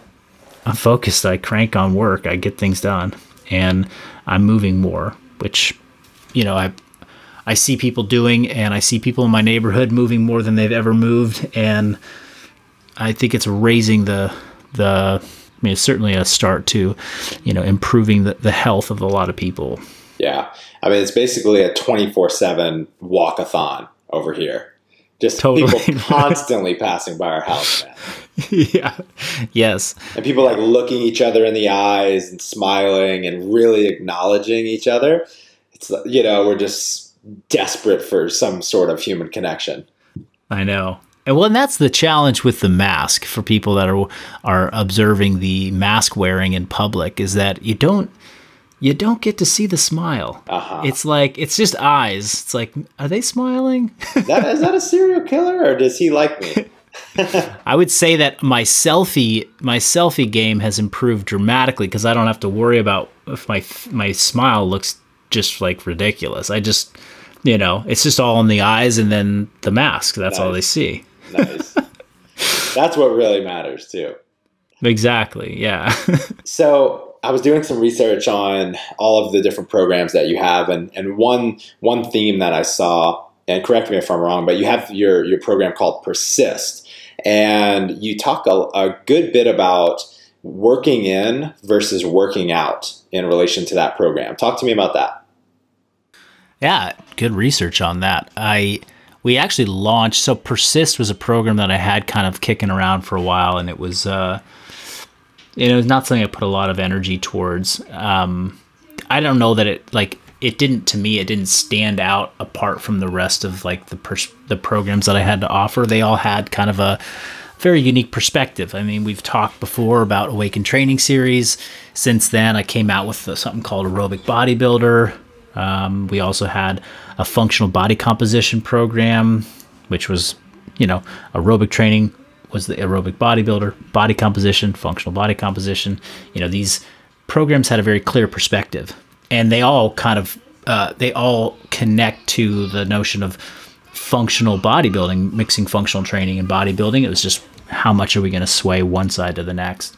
I'm focused. I crank on work. I get things done, and I'm moving more, which, you know, I I see people doing, and I see people in my neighborhood moving more than they've ever moved, and I think it's raising the the. I mean, it's certainly a start to, you know, improving the, the health of a lot of people. Yeah, I mean, it's basically a twenty four seven walkathon over here. Just totally. people constantly passing by our house, man. <laughs> yeah. Yes. And people like looking each other in the eyes and smiling and really acknowledging each other. It's you know, we're just desperate for some sort of human connection. I know. And well, and that's the challenge with the mask for people that are are observing the mask wearing in public is that you don't you don't get to see the smile. Uh-huh. It's like it's just eyes. It's like, are they smiling? is, that, is that a serial killer or does he like me? <laughs> I would say that my selfie my selfie game has improved dramatically because I don't have to worry about if my my smile looks just like ridiculous. I just you know, it's just all in the eyes and then the mask. That's nice. all they see. nice. <laughs> That's what really matters too. Exactly. Yeah. <laughs> so I was doing some research on all of the different programs that you have, and and one one theme that I saw, and correct me if I'm wrong, but you have your your program called Persist, and you talk a, a good bit about working in versus working out in relation to that program. Talk to me about that. Yeah, good research on that. I we actually launched so Persist was a program that I had kind of kicking around for a while, and it was uh, it was not something I put a lot of energy towards. Um, I don't know that it like it didn't to me it didn't stand out apart from the rest of like the pers- the programs that I had to offer. They all had kind of a very unique perspective. I mean, we've talked before about Awaken Training Series. Since then, I came out with something called Aerobic Bodybuilder. Um, we also had a functional body composition program, which was, you know, aerobic training was the aerobic bodybuilder, body composition, functional body composition. You know, these programs had a very clear perspective, and they all kind of uh, they all connect to the notion of functional bodybuilding, mixing functional training and bodybuilding. It was just how much are we going to sway one side to the next?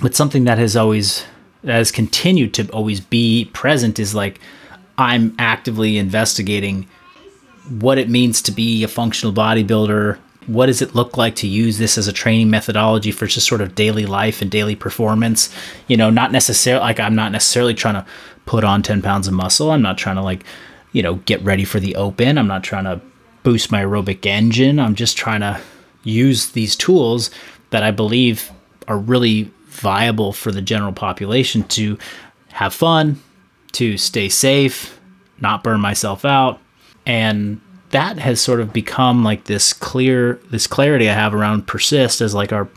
But something that has always that has continued to always be present is like I'm actively investigating what it means to be a functional bodybuilder. What does it look like to use this as a training methodology for just sort of daily life and daily performance? You know, not necessarily like I'm not necessarily trying to put on 10 pounds of muscle. I'm not trying to like, you know, get ready for the open. I'm not trying to boost my aerobic engine. I'm just trying to use these tools that I believe are really viable for the general population to have fun, to stay safe, not burn myself out. And that has sort of become like this clear this clarity I have around persist as like our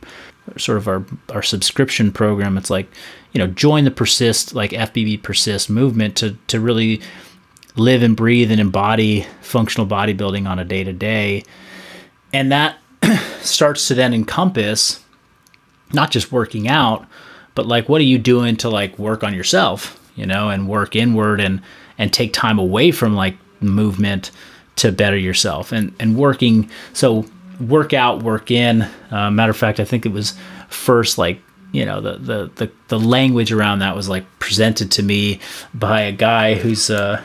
sort of our our subscription program. It's like, you know, join the persist like FBB persist movement to to really live and breathe and embody functional bodybuilding on a day to day. And that <clears throat> starts to then encompass not just working out, but like what are you doing to like work on yourself, you know, and work inward and and take time away from like movement to better yourself and and working. So work out work in. Uh, matter of fact i think it was first like you know the, the the the language around that was like presented to me by a guy who's uh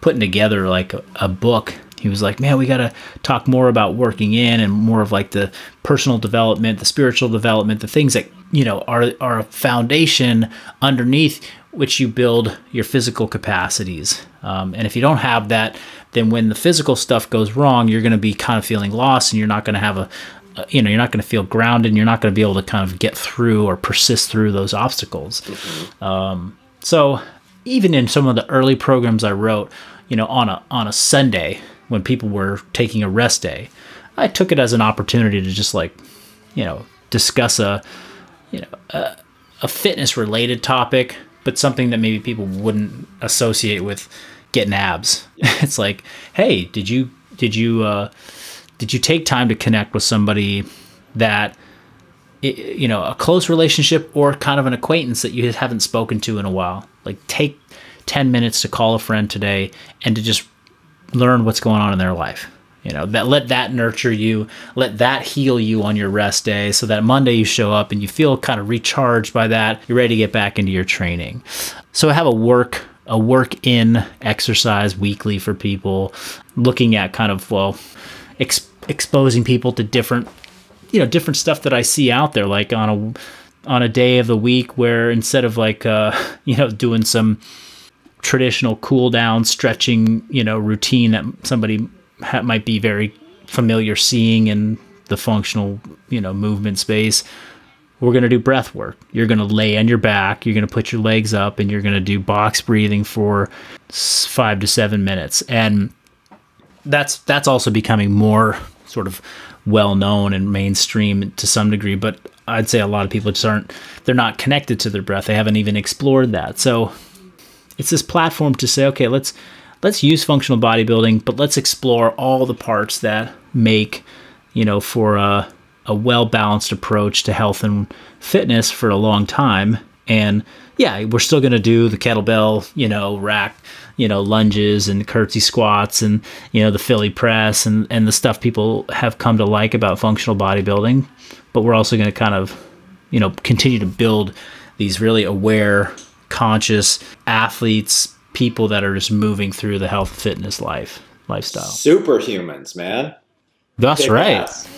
putting together like a, a book he was like, man, we got to talk more about working in and more of like the personal development, the spiritual development, the things that, you know, are, are a foundation underneath which you build your physical capacities. Um, and if you don't have that, then when the physical stuff goes wrong, you're going to be kind of feeling lost and you're not going to have a, a you know, you're not going to feel grounded and you're not going to be able to kind of get through or persist through those obstacles. Mm-hmm. Um, so even in some of the early programs I wrote, you know, on a, on a Sunday, when people were taking a rest day. I took it as an opportunity to just like, you know, discuss a, you know, a, a fitness related topic, but something that maybe people wouldn't associate with getting abs. <laughs> it's like, hey, did you did you uh, did you take time to connect with somebody that you know a close relationship or kind of an acquaintance that you haven't spoken to in a while? Like take 10 minutes to call a friend today and to just learn what's going on in their life. You know, that let that nurture you, let that heal you on your rest day so that Monday you show up and you feel kind of recharged by that. You're ready to get back into your training. So I have a work a work in exercise weekly for people looking at kind of well ex- exposing people to different you know different stuff that I see out there like on a on a day of the week where instead of like uh <laughs> you know doing some traditional cool down stretching, you know, routine that somebody ha- might be very familiar seeing in the functional, you know, movement space. We're going to do breath work. You're going to lay on your back, you're going to put your legs up and you're going to do box breathing for 5 to 7 minutes. And that's that's also becoming more sort of well known and mainstream to some degree, but I'd say a lot of people just aren't they're not connected to their breath. They haven't even explored that. So it's this platform to say, okay, let's let's use functional bodybuilding, but let's explore all the parts that make, you know, for a, a well balanced approach to health and fitness for a long time. And yeah, we're still going to do the kettlebell, you know, rack, you know, lunges and curtsy squats and, you know, the Filly press and, and the stuff people have come to like about functional bodybuilding. But we're also going to kind of, you know, continue to build these really aware conscious athletes, people that are just moving through the health fitness life lifestyle. Superhumans, man. That's Kick right. Ass.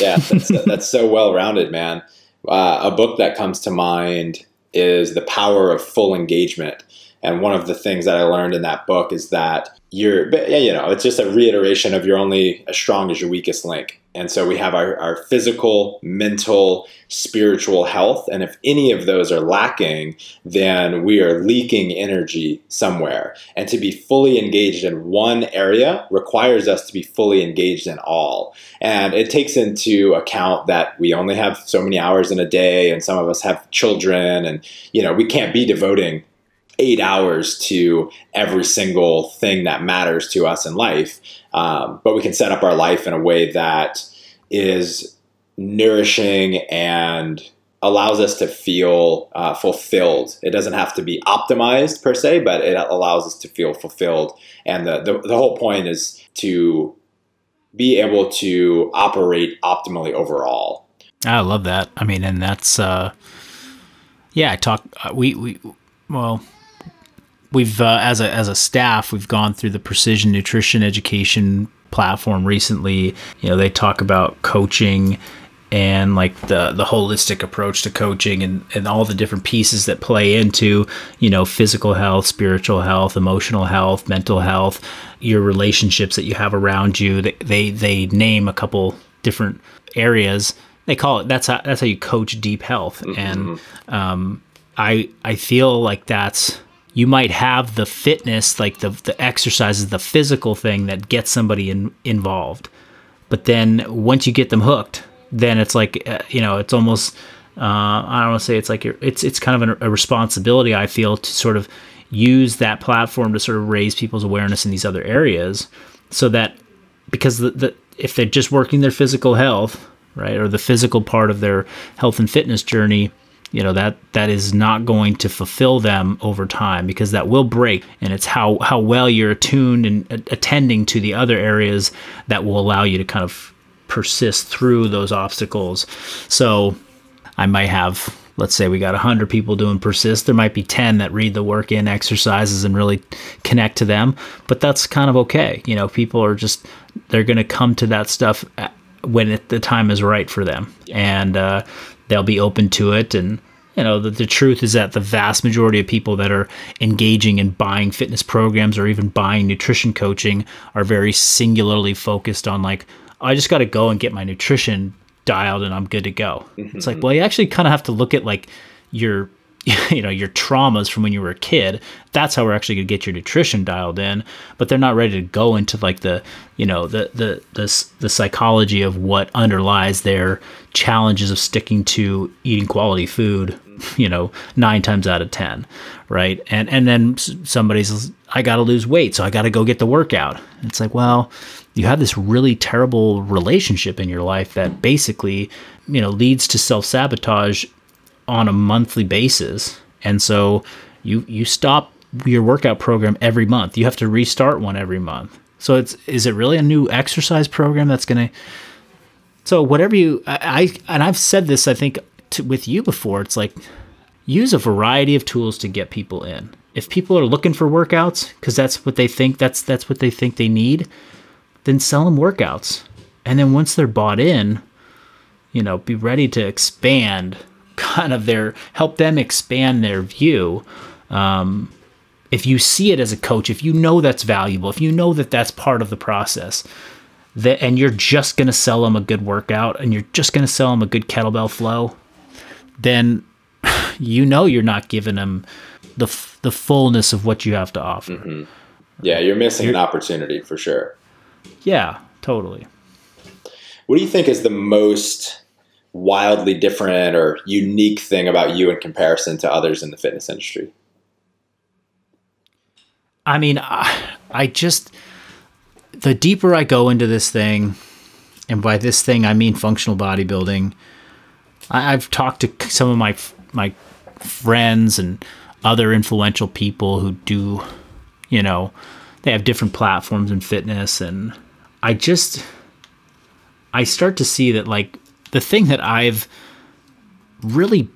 Yeah, that's, that's <laughs> so well rounded, man. Uh, a book that comes to mind is The Power of Full Engagement. And one of the things that I learned in that book is that you're, you know, it's just a reiteration of you're only as strong as your weakest link. And so we have our, our physical, mental, spiritual health. And if any of those are lacking, then we are leaking energy somewhere. And to be fully engaged in one area requires us to be fully engaged in all. And it takes into account that we only have so many hours in a day, and some of us have children, and you know, we can't be devoting eight hours to every single thing that matters to us in life. Um, but we can set up our life in a way that is nourishing and allows us to feel uh, fulfilled. It doesn't have to be optimized per se, but it allows us to feel fulfilled. And the, the, the whole point is to be able to operate optimally overall. I love that. I mean, and that's, uh, yeah, I talk, uh, we, we, well, we've uh, as a as a staff we've gone through the precision nutrition education platform recently. You know they talk about coaching and like the the holistic approach to coaching and, and all the different pieces that play into you know physical health spiritual health emotional health mental health your relationships that you have around you. They they, they name a couple different areas. They call it that's how that's how you coach deep health. Mm-hmm. and um, i i feel like that's you might have the fitness, like the the exercises, the physical thing that gets somebody in, involved. But then once you get them hooked, then it's like uh, you know, it's almost uh, I don't want to say it's like it's it's kind of a, a responsibility I feel to sort of use that platform to sort of raise people's awareness in these other areas so that because the, the if they're just working their physical health right or the physical part of their health and fitness journey you know that that is not going to fulfill them over time because that will break and it's how how well you're attuned and attending to the other areas that will allow you to kind of persist through those obstacles. So i might have let's say we got 100 people doing persist there might be 10 that read the work in exercises and really connect to them but that's kind of okay. You know people are just they're going to come to that stuff when it, the time is right for them. And uh, they'll be open to it and you know the, the truth is that the vast majority of people that are engaging in buying fitness programs or even buying nutrition coaching are very singularly focused on like i just got to go and get my nutrition dialed and i'm good to go mm-hmm. it's like well you actually kind of have to look at like your <laughs> you know your traumas from when you were a kid that's how we're actually going to get your nutrition dialed in but they're not ready to go into like the you know the the the, the psychology of what underlies their challenges of sticking to eating quality food you know 9 times out of 10 right? And and then somebody's I got to lose weight so I got to go get the workout. It's like well you have this really terrible relationship in your life that basically you know leads to self-sabotage on a monthly basis. And so you you stop your workout program every month. You have to restart one every month. So it's is it really a new exercise program that's going to So whatever you I, I and I've said this I think to, with you before. It's like use a variety of tools to get people in. If people are looking for workouts cuz that's what they think that's that's what they think they need, then sell them workouts. And then once they're bought in, you know, be ready to expand kind of their help them expand their view. Um, if you see it as a coach, if you know that's valuable, if you know that that's part of the process, that and you're just going to sell them a good workout and you're just going to sell them a good kettlebell flow, then <sighs> you know you're not giving them the the fullness of what you have to offer. Mm-hmm. Yeah, you're missing you're, an opportunity for sure. Yeah, totally. What do you think is the most wildly different or unique thing about you in comparison to others in the fitness industry? I mean, I, I just, the deeper I go into this thing, and by this thing I mean functional bodybuilding, I, I've talked to some of my my friends and other influential people who do, you know, they have different platforms in fitness, and I just, I start to see that like the thing that I've really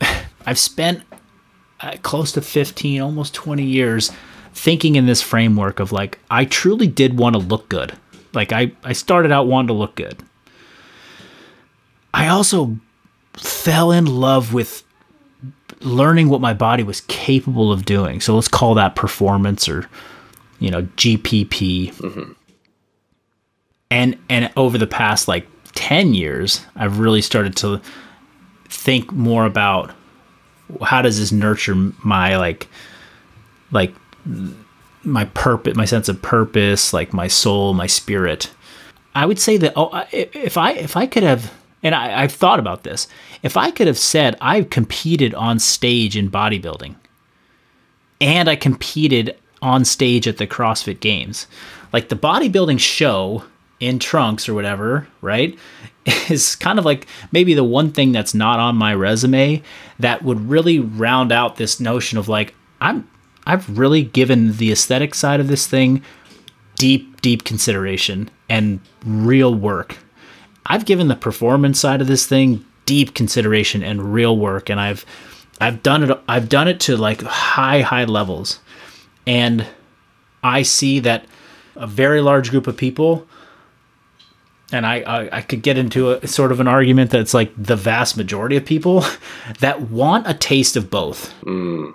<sighs> I've spent uh, close to 15 almost 20 years thinking in this framework of like I truly did want to look good. Like I I started out wanting to look good. I also fell in love with learning what my body was capable of doing. So let's call that performance or you know GPP. Mm-hmm. And and over the past like 10 years, I've really started to think more about how does this nurture my like like my purpose, my sense of purpose, like my soul, my spirit. I would say that oh, if I if I could have, and I, I've thought about this, if I could have said I've competed on stage in bodybuilding, and I competed on stage at the CrossFit Games, like the bodybuilding show in trunks or whatever, right? <laughs> Is kind of like maybe the one thing that's not on my resume that would really round out this notion of like I'm I've really given the aesthetic side of this thing deep deep consideration and real work. I've given the performance side of this thing deep consideration and real work and I've I've done it I've done it to like high high levels. And I see that a very large group of people and I, I, I could get into a sort of an argument that's like the vast majority of people <laughs> that want a taste of both. Mm.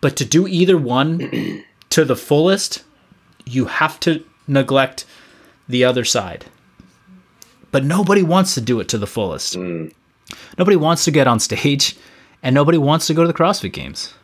But to do either one <clears throat> to the fullest, you have to neglect the other side. But nobody wants to do it to the fullest. Mm. Nobody wants to get on stage, and nobody wants to go to the CrossFit Games.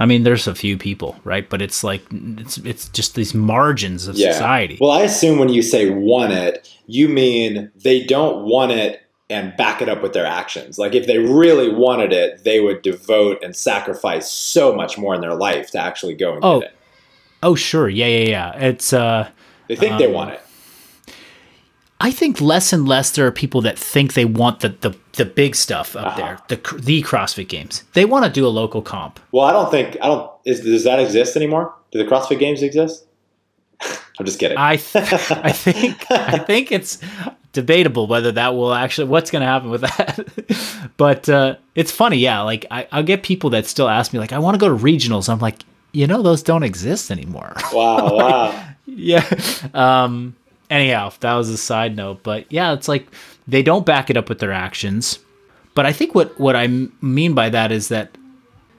I mean, there's a few people, right? But it's like it's it's just these margins of yeah. society. Well, I assume when you say want it, you mean they don't want it and back it up with their actions. Like if they really wanted it, they would devote and sacrifice so much more in their life to actually go and Oh. get it. Oh, sure. Yeah, yeah, yeah. It's uh They think they Um, want it. I think less and less there are people that think they want the the, the big stuff up Uh-huh. there, the the CrossFit games. They want to do a local comp. Well, I don't think I don't. Is does that exist anymore? Do the CrossFit Games exist? <laughs> I'm just kidding. I th- <laughs> I think I think it's debatable whether that will actually what's going to happen with that. <laughs> but uh, it's funny, yeah. Like I, I'll get people that still ask me, like, I want to go to regionals. I'm like, you know, those don't exist anymore. wow, wow. yeah. Um. Anyhow, that was a side note, but yeah, it's like they don't back it up with their actions. But I think what what I mean by that is that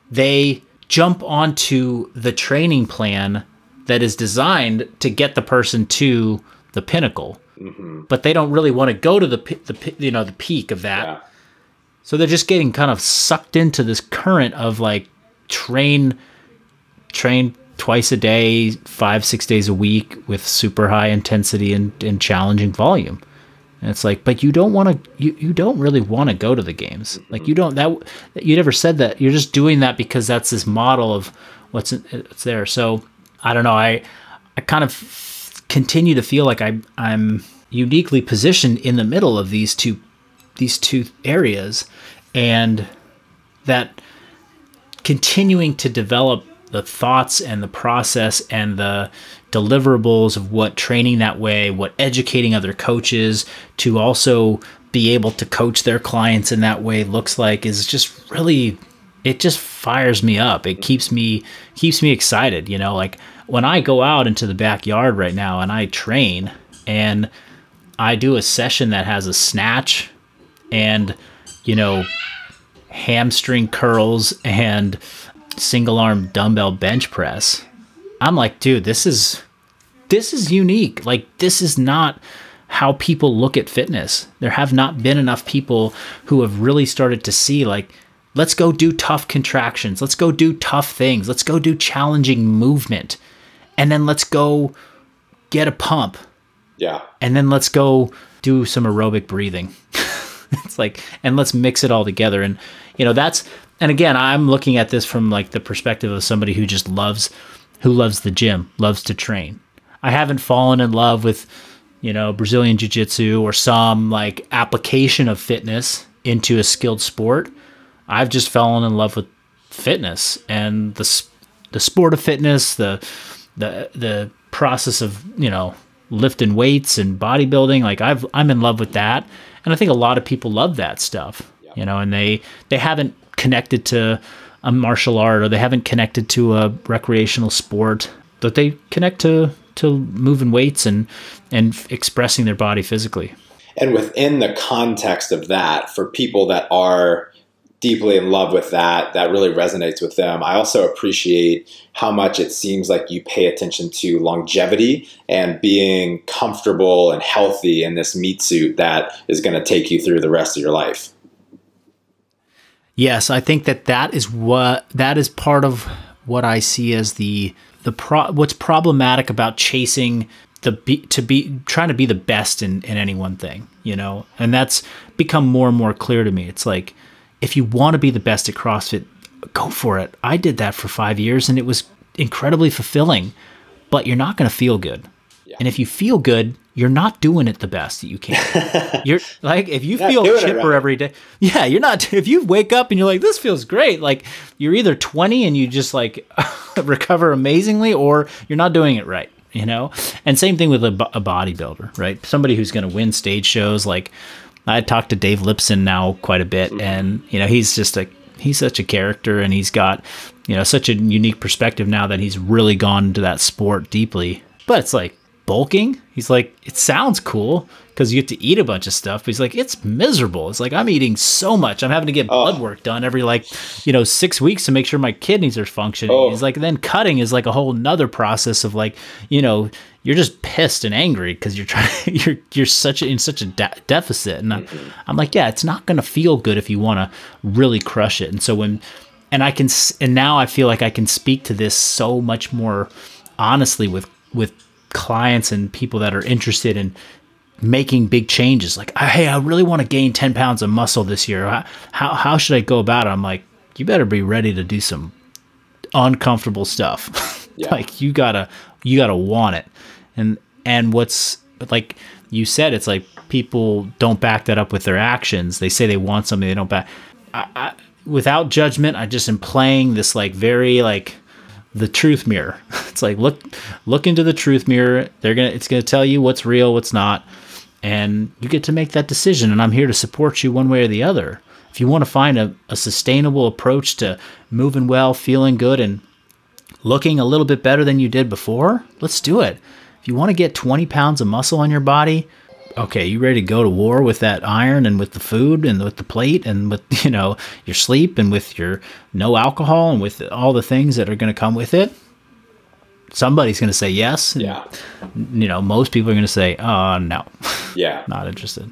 they jump onto the training plan that is designed to get the person to the pinnacle, mm-hmm. but they don't really want to go to the the you know the peak of that. Yeah. So they're just getting kind of sucked into this current of like train train twice a day, five, six days a week with super high intensity and, and challenging volume. And it's like, but you don't want to, you, you don't really want to go to the games. Like you don't, that, you never said that. You're just doing that because that's this model of what's, in, it's there. So I don't know. I, I kind of continue to feel like I, I'm uniquely positioned in the middle of these two, these two areas. And that continuing to develop the thoughts and the process and the deliverables of what training that way, what educating other coaches to also be able to coach their clients in that way looks like is just really it just fires me up. It keeps me keeps me excited, you know, like when I go out into the backyard right now and I train and I do a session that has a snatch and you know hamstring curls and single arm dumbbell bench press. I'm like, dude, this is this is unique. Like this is not how people look at fitness. There have not been enough people who have really started to see like let's go do tough contractions. Let's go do tough things. Let's go do challenging movement. And then let's go get a pump. Yeah. And then let's go do some aerobic breathing. <laughs> it's like and let's mix it all together and you know that's and again i'm looking at this from like the perspective of somebody who just loves who loves the gym loves to train. I haven't fallen in love with you know brazilian jiu-jitsu or some like application of fitness into a skilled sport. I've just fallen in love with fitness and the the sport of fitness the the the process of you know lifting weights and bodybuilding. Like i've i'm in love with that. And i think a lot of people love that stuff you know and they they haven't connected to a martial art or they haven't connected to a recreational sport but they connect to to moving weights and and expressing their body physically And within the context of that, for people that are deeply in love with that, that really resonates with them. I also appreciate how much it seems like you pay attention to longevity and being comfortable and healthy in this meat suit that is going to take you through the rest of your life. Yes, I think that that is what that is part of what I see as the the pro, what's problematic about chasing the be, to be trying to be the best in in any one thing, you know. And that's become more and more clear to me. It's like if you want to be the best at CrossFit, go for it. I did that for 5 years and it was incredibly fulfilling, but you're not going to feel good. And if you feel good, you're not doing it the best that you can. <laughs> you're like if you feel chipper right. every day. <laughs> Yeah, you're not if you wake up and you're like this feels great, like you're either 20 and you just like <laughs> recover amazingly or you're not doing it right, you know? And same thing with a, a bodybuilder, right? Somebody who's going to win stage shows like I talked to Dave Lipson now quite a bit and you know, he's just a he's such a character and he's got you know such a unique perspective now that he's really gone into that sport deeply. But it's like bulking. He's like, it sounds cool because you get to eat a bunch of stuff. But he's like, it's miserable. It's like I'm eating so much. I'm having to get blood work done every like, you know, six weeks to make sure my kidneys are functioning. Oh. He's like, then cutting is like a whole nother process of like, you know, you're just pissed and angry because you're trying, <laughs> you're you're such a, in such a de- deficit. And I'm, mm-hmm. I'm like, yeah, it's not gonna feel good if you want to really crush it. And so when, and I can, and now I feel like I can speak to this so much more honestly with with clients and people that are interested in making big changes. Like, hey, I really want to gain 10 pounds of muscle this year. How, how should I go about it? I'm like, you better be ready to do some uncomfortable stuff. <laughs> Yeah. like you gotta, you gotta want it. And, and what's like you said, it's like people don't back that up with their actions. They say they want something, they don't back. I, I, without judgment, I just am playing this like very like the truth mirror. <laughs> It's like look look into the truth mirror. They're gonna it's gonna tell you what's real, what's not, and you get to make that decision. And I'm here to support you one way or the other. If you want to find a, a sustainable approach to moving well, feeling good, and looking a little bit better than you did before, let's do it. If you want to get 20 pounds of muscle on your body, okay, you ready to go to war with that iron and with the food and with the plate and with, <laughs> you know, your sleep and with your no alcohol and with all the things that are going to come with it? Somebody's going to say yes. Yeah. You know, most people are going to say, "Oh, no." <laughs> Yeah. Not interested.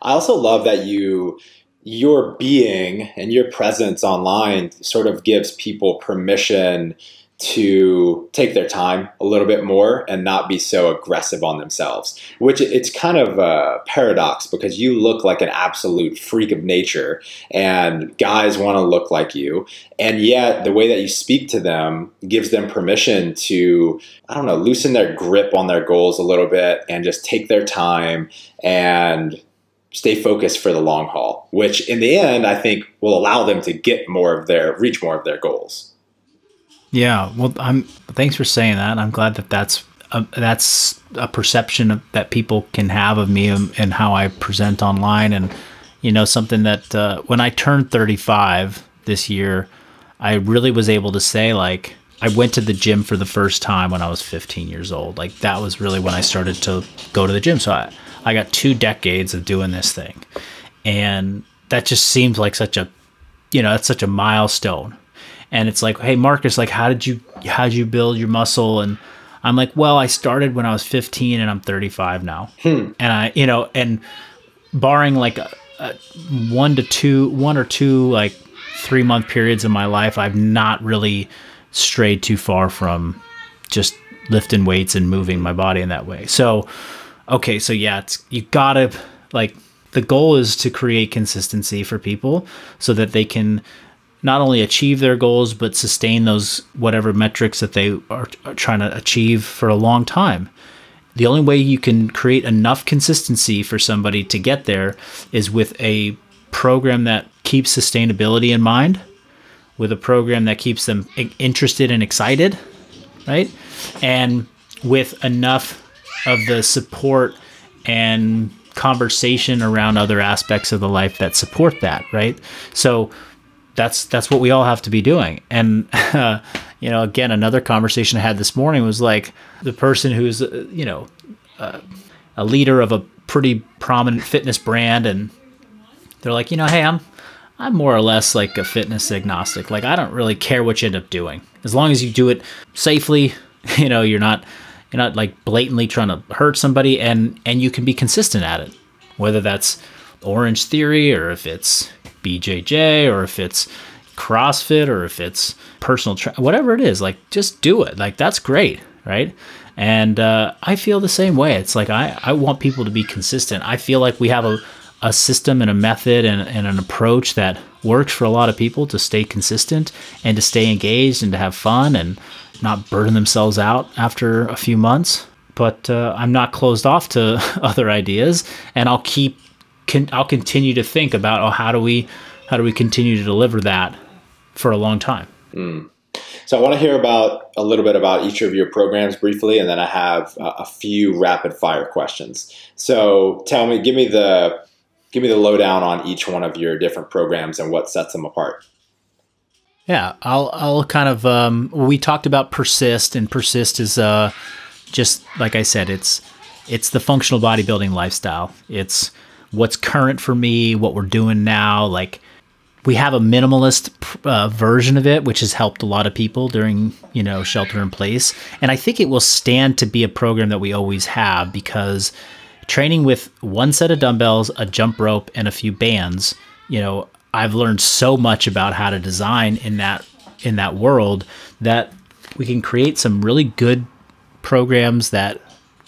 I also love that you your being and your presence online sort of gives people permission to take their time a little bit more and not be so aggressive on themselves which it's kind of a paradox because you look like an absolute freak of nature and guys want to look like you. And yet the way that you speak to them gives them permission to i don't know loosen their grip on their goals a little bit and just take their time and stay focused for the long haul which in the end i think will allow them to get more of their reach more of their goals yeah, well, I'm. Thanks for saying that. I'm glad that that's a, that's a perception of, that people can have of me and, and, how I present online, and you know something that uh, when I turned 35 this year, I really was able to say like I went to the gym for the first time when I was 15 years old. Like that was really when I started to go to the gym. So I I got two decades of doing this thing, and that just seems like such a you know that's such a milestone and it's like, hey Marcus, like how did you how did you build your muscle? And I'm like, well, I started when I was 15 and I'm 35 now, hmm. and I you know and barring like a, a one to two one or two like three month periods in my life, I've not really strayed too far from just lifting weights and moving my body in that way. So, okay, so yeah, it's you gotta like the goal is to create consistency for people so that they can not only achieve their goals but sustain those whatever metrics that they are, are, trying to achieve for a long time. The only way you can create enough consistency for somebody to get there is with a program that keeps sustainability in mind, with a program that keeps them interested and excited, right? And with enough of the support and conversation around other aspects of the life that support that, right? So that's that's what we all have to be doing. And uh, <laughs> you know, again, another conversation I had this morning was like the person who's uh, you know uh, a leader of a pretty prominent fitness brand, and they're like, you know, hey, I'm I'm more or less like a fitness agnostic. Like I don't really care what you end up doing, as long as you do it safely. <laughs> You know, you're not you're not like blatantly trying to hurt somebody, and and you can be consistent at it, whether that's Orange Theory or if it's BJJ or if it's CrossFit or if it's personal tra- whatever it is, like just do it. Like that's great, right? And uh, I feel the same way. It's like I, I want people to be consistent. I feel like we have a, a system and a method and, and an approach that works for a lot of people to stay consistent and to stay engaged and to have fun and not burden themselves out after a few months. But uh, I'm not closed off to <laughs> other ideas, and I'll keep can I'll continue to think about oh how do we how do we continue to deliver that for a long time. Mm. So I want to hear about a little bit about each of your programs briefly, and then I have a, a few rapid fire questions. So tell me, give me the give me the lowdown on each one of your different programs and what sets them apart. Yeah, I'll I'll kind of um, we talked about persist, and persist is uh, just like I said, it's it's the functional bodybuilding lifestyle. It's what's current for me, what we're doing now. Like we have a minimalist uh, version of it, which has helped a lot of people during you know shelter in place, and I think it will stand to be a program that we always have because training with one set of dumbbells, a jump rope, and a few bands, you know, I've learned so much about how to design in that in that world that we can create some really good programs that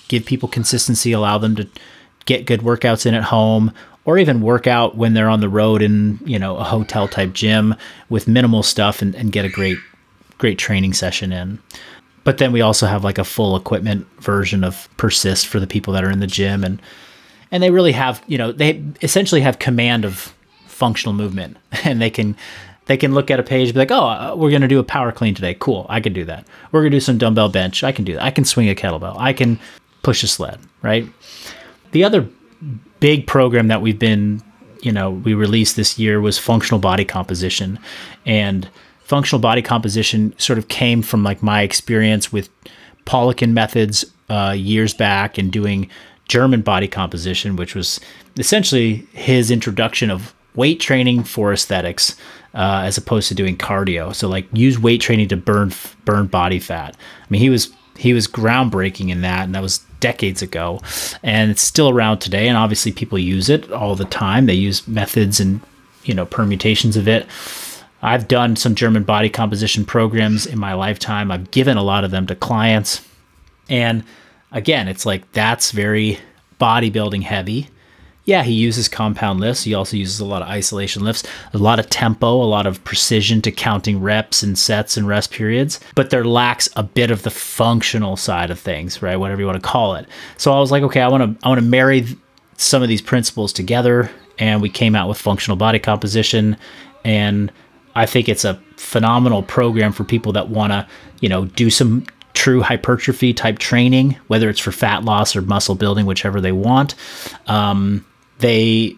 give people consistency, allow them to get good workouts in at home or even work out when they're on the road in you know a hotel type gym with minimal stuff and, and get a great great training session in. But then we also have like a full equipment version of persist for the people that are in the gym and and they really have you know they essentially have command of functional movement. <laughs> And they can they can look at a page be like oh uh, we're going to do a power clean today. Cool. I can do that. We're going to do some dumbbell bench. I can do that. I can swing a kettlebell. I can push a sled right the other big program that we've been you know we released this year was functional body composition and functional body composition sort of came from like my experience with Poliquin methods uh, years back and doing German body composition, which was essentially his introduction of weight training for aesthetics uh, as opposed to doing cardio. So like use weight training to burn burn body fat. I mean, he was he was groundbreaking in that, and that was decades ago, and it's still around today. And obviously, people use it all the time. They use methods and you know permutations of it. I've done some German body composition programs in my lifetime. I've given a lot of them to clients. And again, it's like that's very bodybuilding heavy. Yeah, he uses compound lifts. He also uses a lot of isolation lifts, a lot of tempo, a lot of precision to counting reps and sets and rest periods. But there lacks a bit of the functional side of things, right? Whatever you want to call it. So I was like, okay, I want to I want to marry some of these principles together, and we came out with functional body composition and I think it's a phenomenal program for people that want to, you know, do some true hypertrophy type training, whether it's for fat loss or muscle building, whichever they want. Um, they,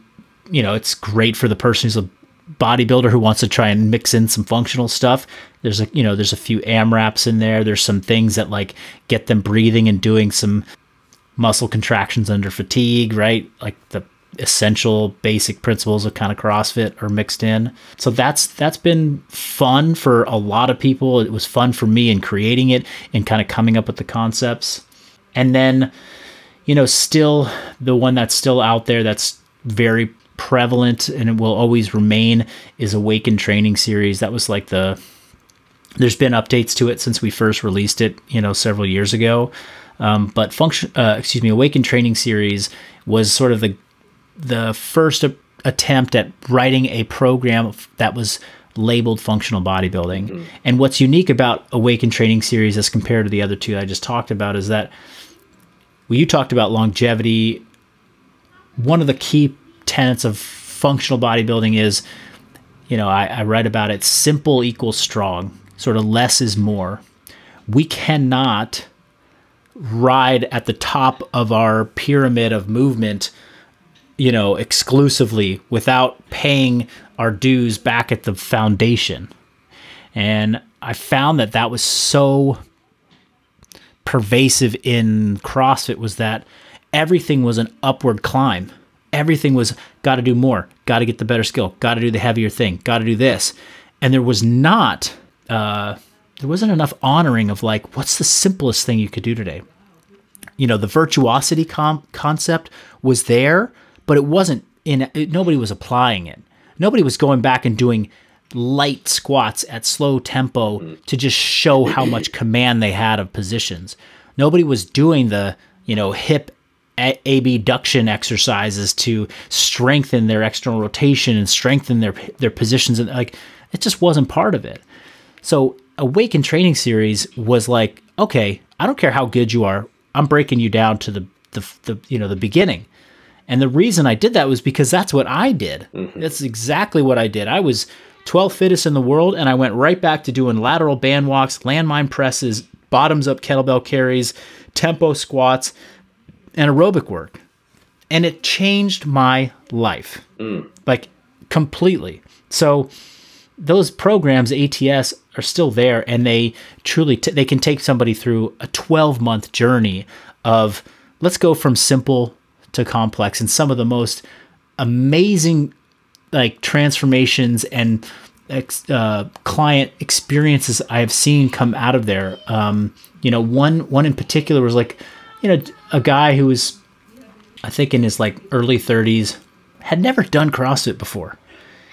you know, it's great for the person who's a bodybuilder who wants to try and mix in some functional stuff. There's a, you know, there's a few AMRAPs in there. There's some things that like get them breathing and doing some muscle contractions under fatigue, right? Like the essential basic principles of kind of CrossFit are mixed in. So that's that's been fun for a lot of people. It was fun for me in creating it and kind of coming up with the concepts. And then, you know, still the one that's still out there that's very prevalent and it will always remain is Awaken Training Series. That was like the there's been updates to it since we first released it, you know, several years ago. Um, but function, uh, excuse me, Awaken Training Series was sort of the the first attempt at writing a program that was labeled functional bodybuilding. Mm-hmm. And what's unique about Awaken Training Series as compared to the other two I just talked about is that well, you talked about longevity. One of the key tenets of functional bodybuilding is, you know, I, I read about it simple equals strong, sort of less is more. We cannot ride at the top of our pyramid of movement you know, exclusively without paying our dues back at the foundation. And I found that that was so pervasive in CrossFit was that everything was an upward climb. Everything was got to do more, got to get the better skill, got to do the heavier thing, got to do this. And there was not, uh, there wasn't enough honoring of like, what's the simplest thing you could do today? You know, the virtuosity com- concept was there, but it wasn't in it, nobody was applying it. Nobody was going back and doing light squats at slow tempo to just show how <clears throat> much command they had of positions. Nobody was doing the, you know, hip abduction exercises to strengthen their external rotation and strengthen their their positions and like it just wasn't part of it. So Awaken Training Series was like, okay, I don't care how good you are, I'm breaking you down to the the, the you know the beginning. And the reason I did that was because that's what I did. Mm-hmm. That's exactly what I did. I was 12th fittest in the world, and I went right back to doing lateral band walks, landmine presses, bottoms up kettlebell carries, tempo squats, and aerobic work. And it changed my life, mm. like completely. So those programs, ATS, are still there, and they truly they can take somebody through a 12 month journey of let's go from simple to complex and some of the most amazing like transformations and uh, client experiences I have seen come out of there. Um, you know, one one in particular was like, you know, a guy who was, I think, in his like early 30s, had never done CrossFit before.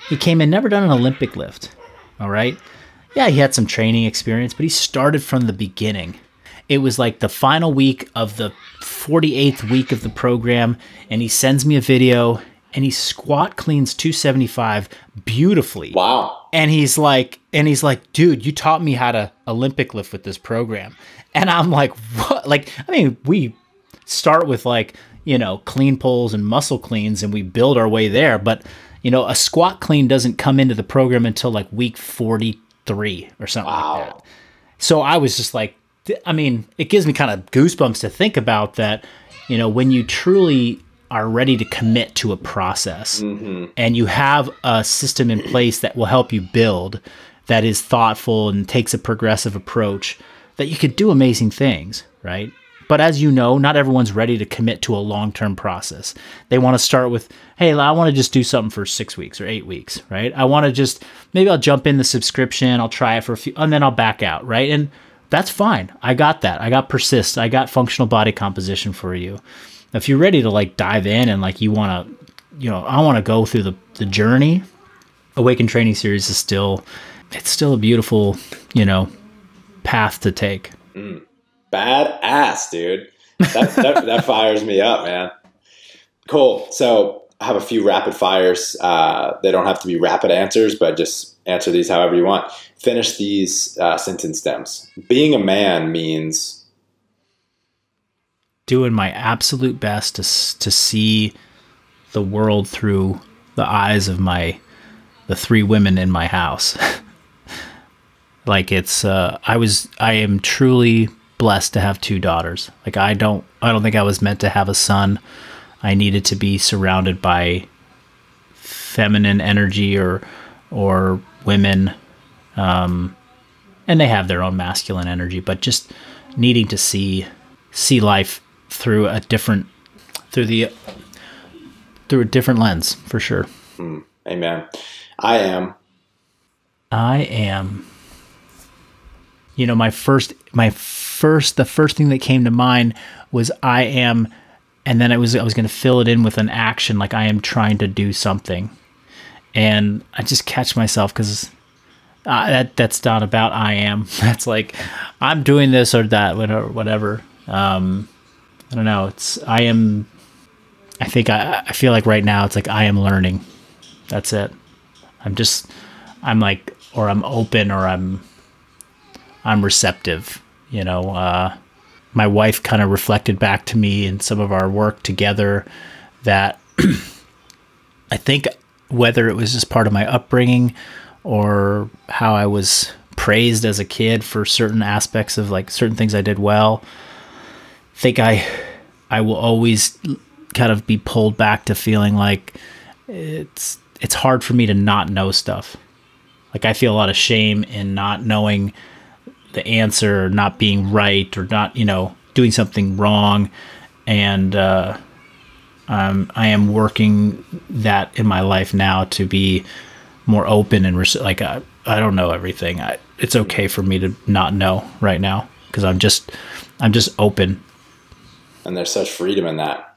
He came in, never done an Olympic lift. All right, yeah, he had some training experience, but he started from the beginning, it was like the final week of the 48th week of the program, and he sends me a video and he squat cleans 275 beautifully. Wow. And he's like, and he's like, dude, you taught me how to Olympic lift with this program. And I'm like, what? Like, I mean, we start with like, you know, clean pulls and muscle cleans and we build our way there. But, you know, a squat clean doesn't come into the program until like week 43 or something Wow. like that. So I was just like, I mean, it gives me kind of goosebumps to think about that, you know, when you truly are ready to commit to a process mm-hmm. and you have a system in place that will help you build that is thoughtful and takes a progressive approach that you could do amazing things, right? But as you know, not everyone's ready to commit to a long-term process. They want to start with, "Hey, I want to just do something for 6 weeks or 8 weeks," right? I want to just maybe I'll jump in the subscription, I'll try it for a few and then I'll back out, right? And that's fine. I got that. I got persist. I got functional body composition for you. If you're ready to like dive in and like you want to, you know, I want to go through the the journey. Awaken Training Series is still, it's still a beautiful, you know, path to take. Bad ass, dude. That, that, that <laughs> fires me up, man. Cool. So I have a few rapid fires. Uh, they don't have to be rapid answers, but just answer these however you want. Finish these uh, sentence stems. Being a man means Doing my absolute best to to see the world through the eyes of my the three women in my house. <laughs> like it's uh I was I am truly blessed to have two daughters. Like I don't I don't think I was meant to have a son. I needed to be surrounded by feminine energy or or women um and they have their own masculine energy, but just needing to see see life through a different through the through a different lens for sure. amen. I am I am you know my first my first the first thing that came to mind was I am and then I was I was going to fill it in with an action like I am trying to do something. And I just catch myself cuz uh, that that's not about I am. <laughs> That's like I'm doing this or that whatever whatever. Um I don't know. It's I am I think I I feel like right now it's like I am learning. That's it. I'm just I'm like or I'm open or I'm I'm receptive, you know. Uh my wife kind of reflected back to me in some of our work together that <clears throat> I think whether it was just part of my upbringing or how I was praised as a kid for certain aspects of like certain things I did well, think I I will always kind of be pulled back to feeling like it's it's hard for me to not know stuff. Like I feel a lot of shame in not knowing the answer, or not being right, or not you know doing something wrong, and uh, um, I am working that in my life now to be more open and like I, I don't know everything. I, it's okay for me to not know right now because I'm just I'm just open. And there's such freedom in that.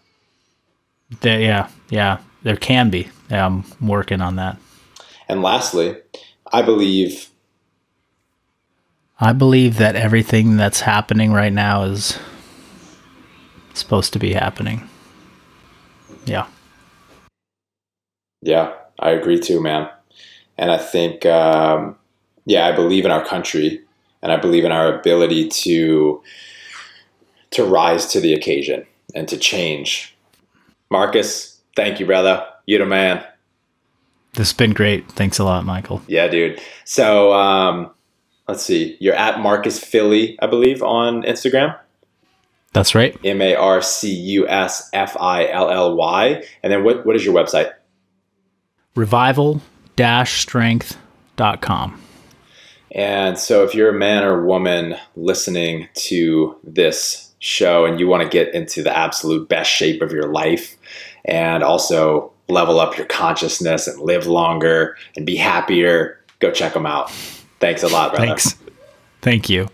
There, yeah, yeah, there can be. Yeah, I'm working on that. And lastly, I believe I believe that everything that's happening right now is supposed to be happening. Yeah. Yeah, I agree too, man. And I think, um, yeah, I believe in our country, and I believe in our ability to to rise to the occasion and to change. Marcus, thank you, brother. You're the man. This has been great. Thanks a lot, Michael. Yeah, dude. So um, let's see. You're at Marcus Filly, I believe, on Instagram. That's right. M A R C U S F I L L Y. And then what, what is your website? Revival-strength.com. And so, if you're a man or woman listening to this show and you want to get into the absolute best shape of your life and also level up your consciousness and live longer and be happier, go check them out. Thanks a lot, brother. Thanks. Thank you.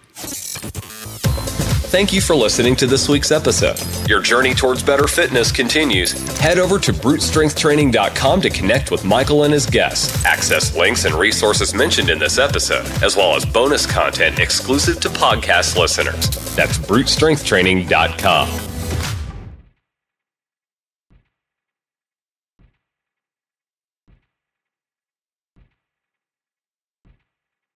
Thank you for listening to this week's episode. Your journey towards better fitness continues. Head over to brutestrengthtraining.com to connect with Michael and his guests. Access links and resources mentioned in this episode, as well as bonus content exclusive to podcast listeners. That's brutestrengthtraining.com.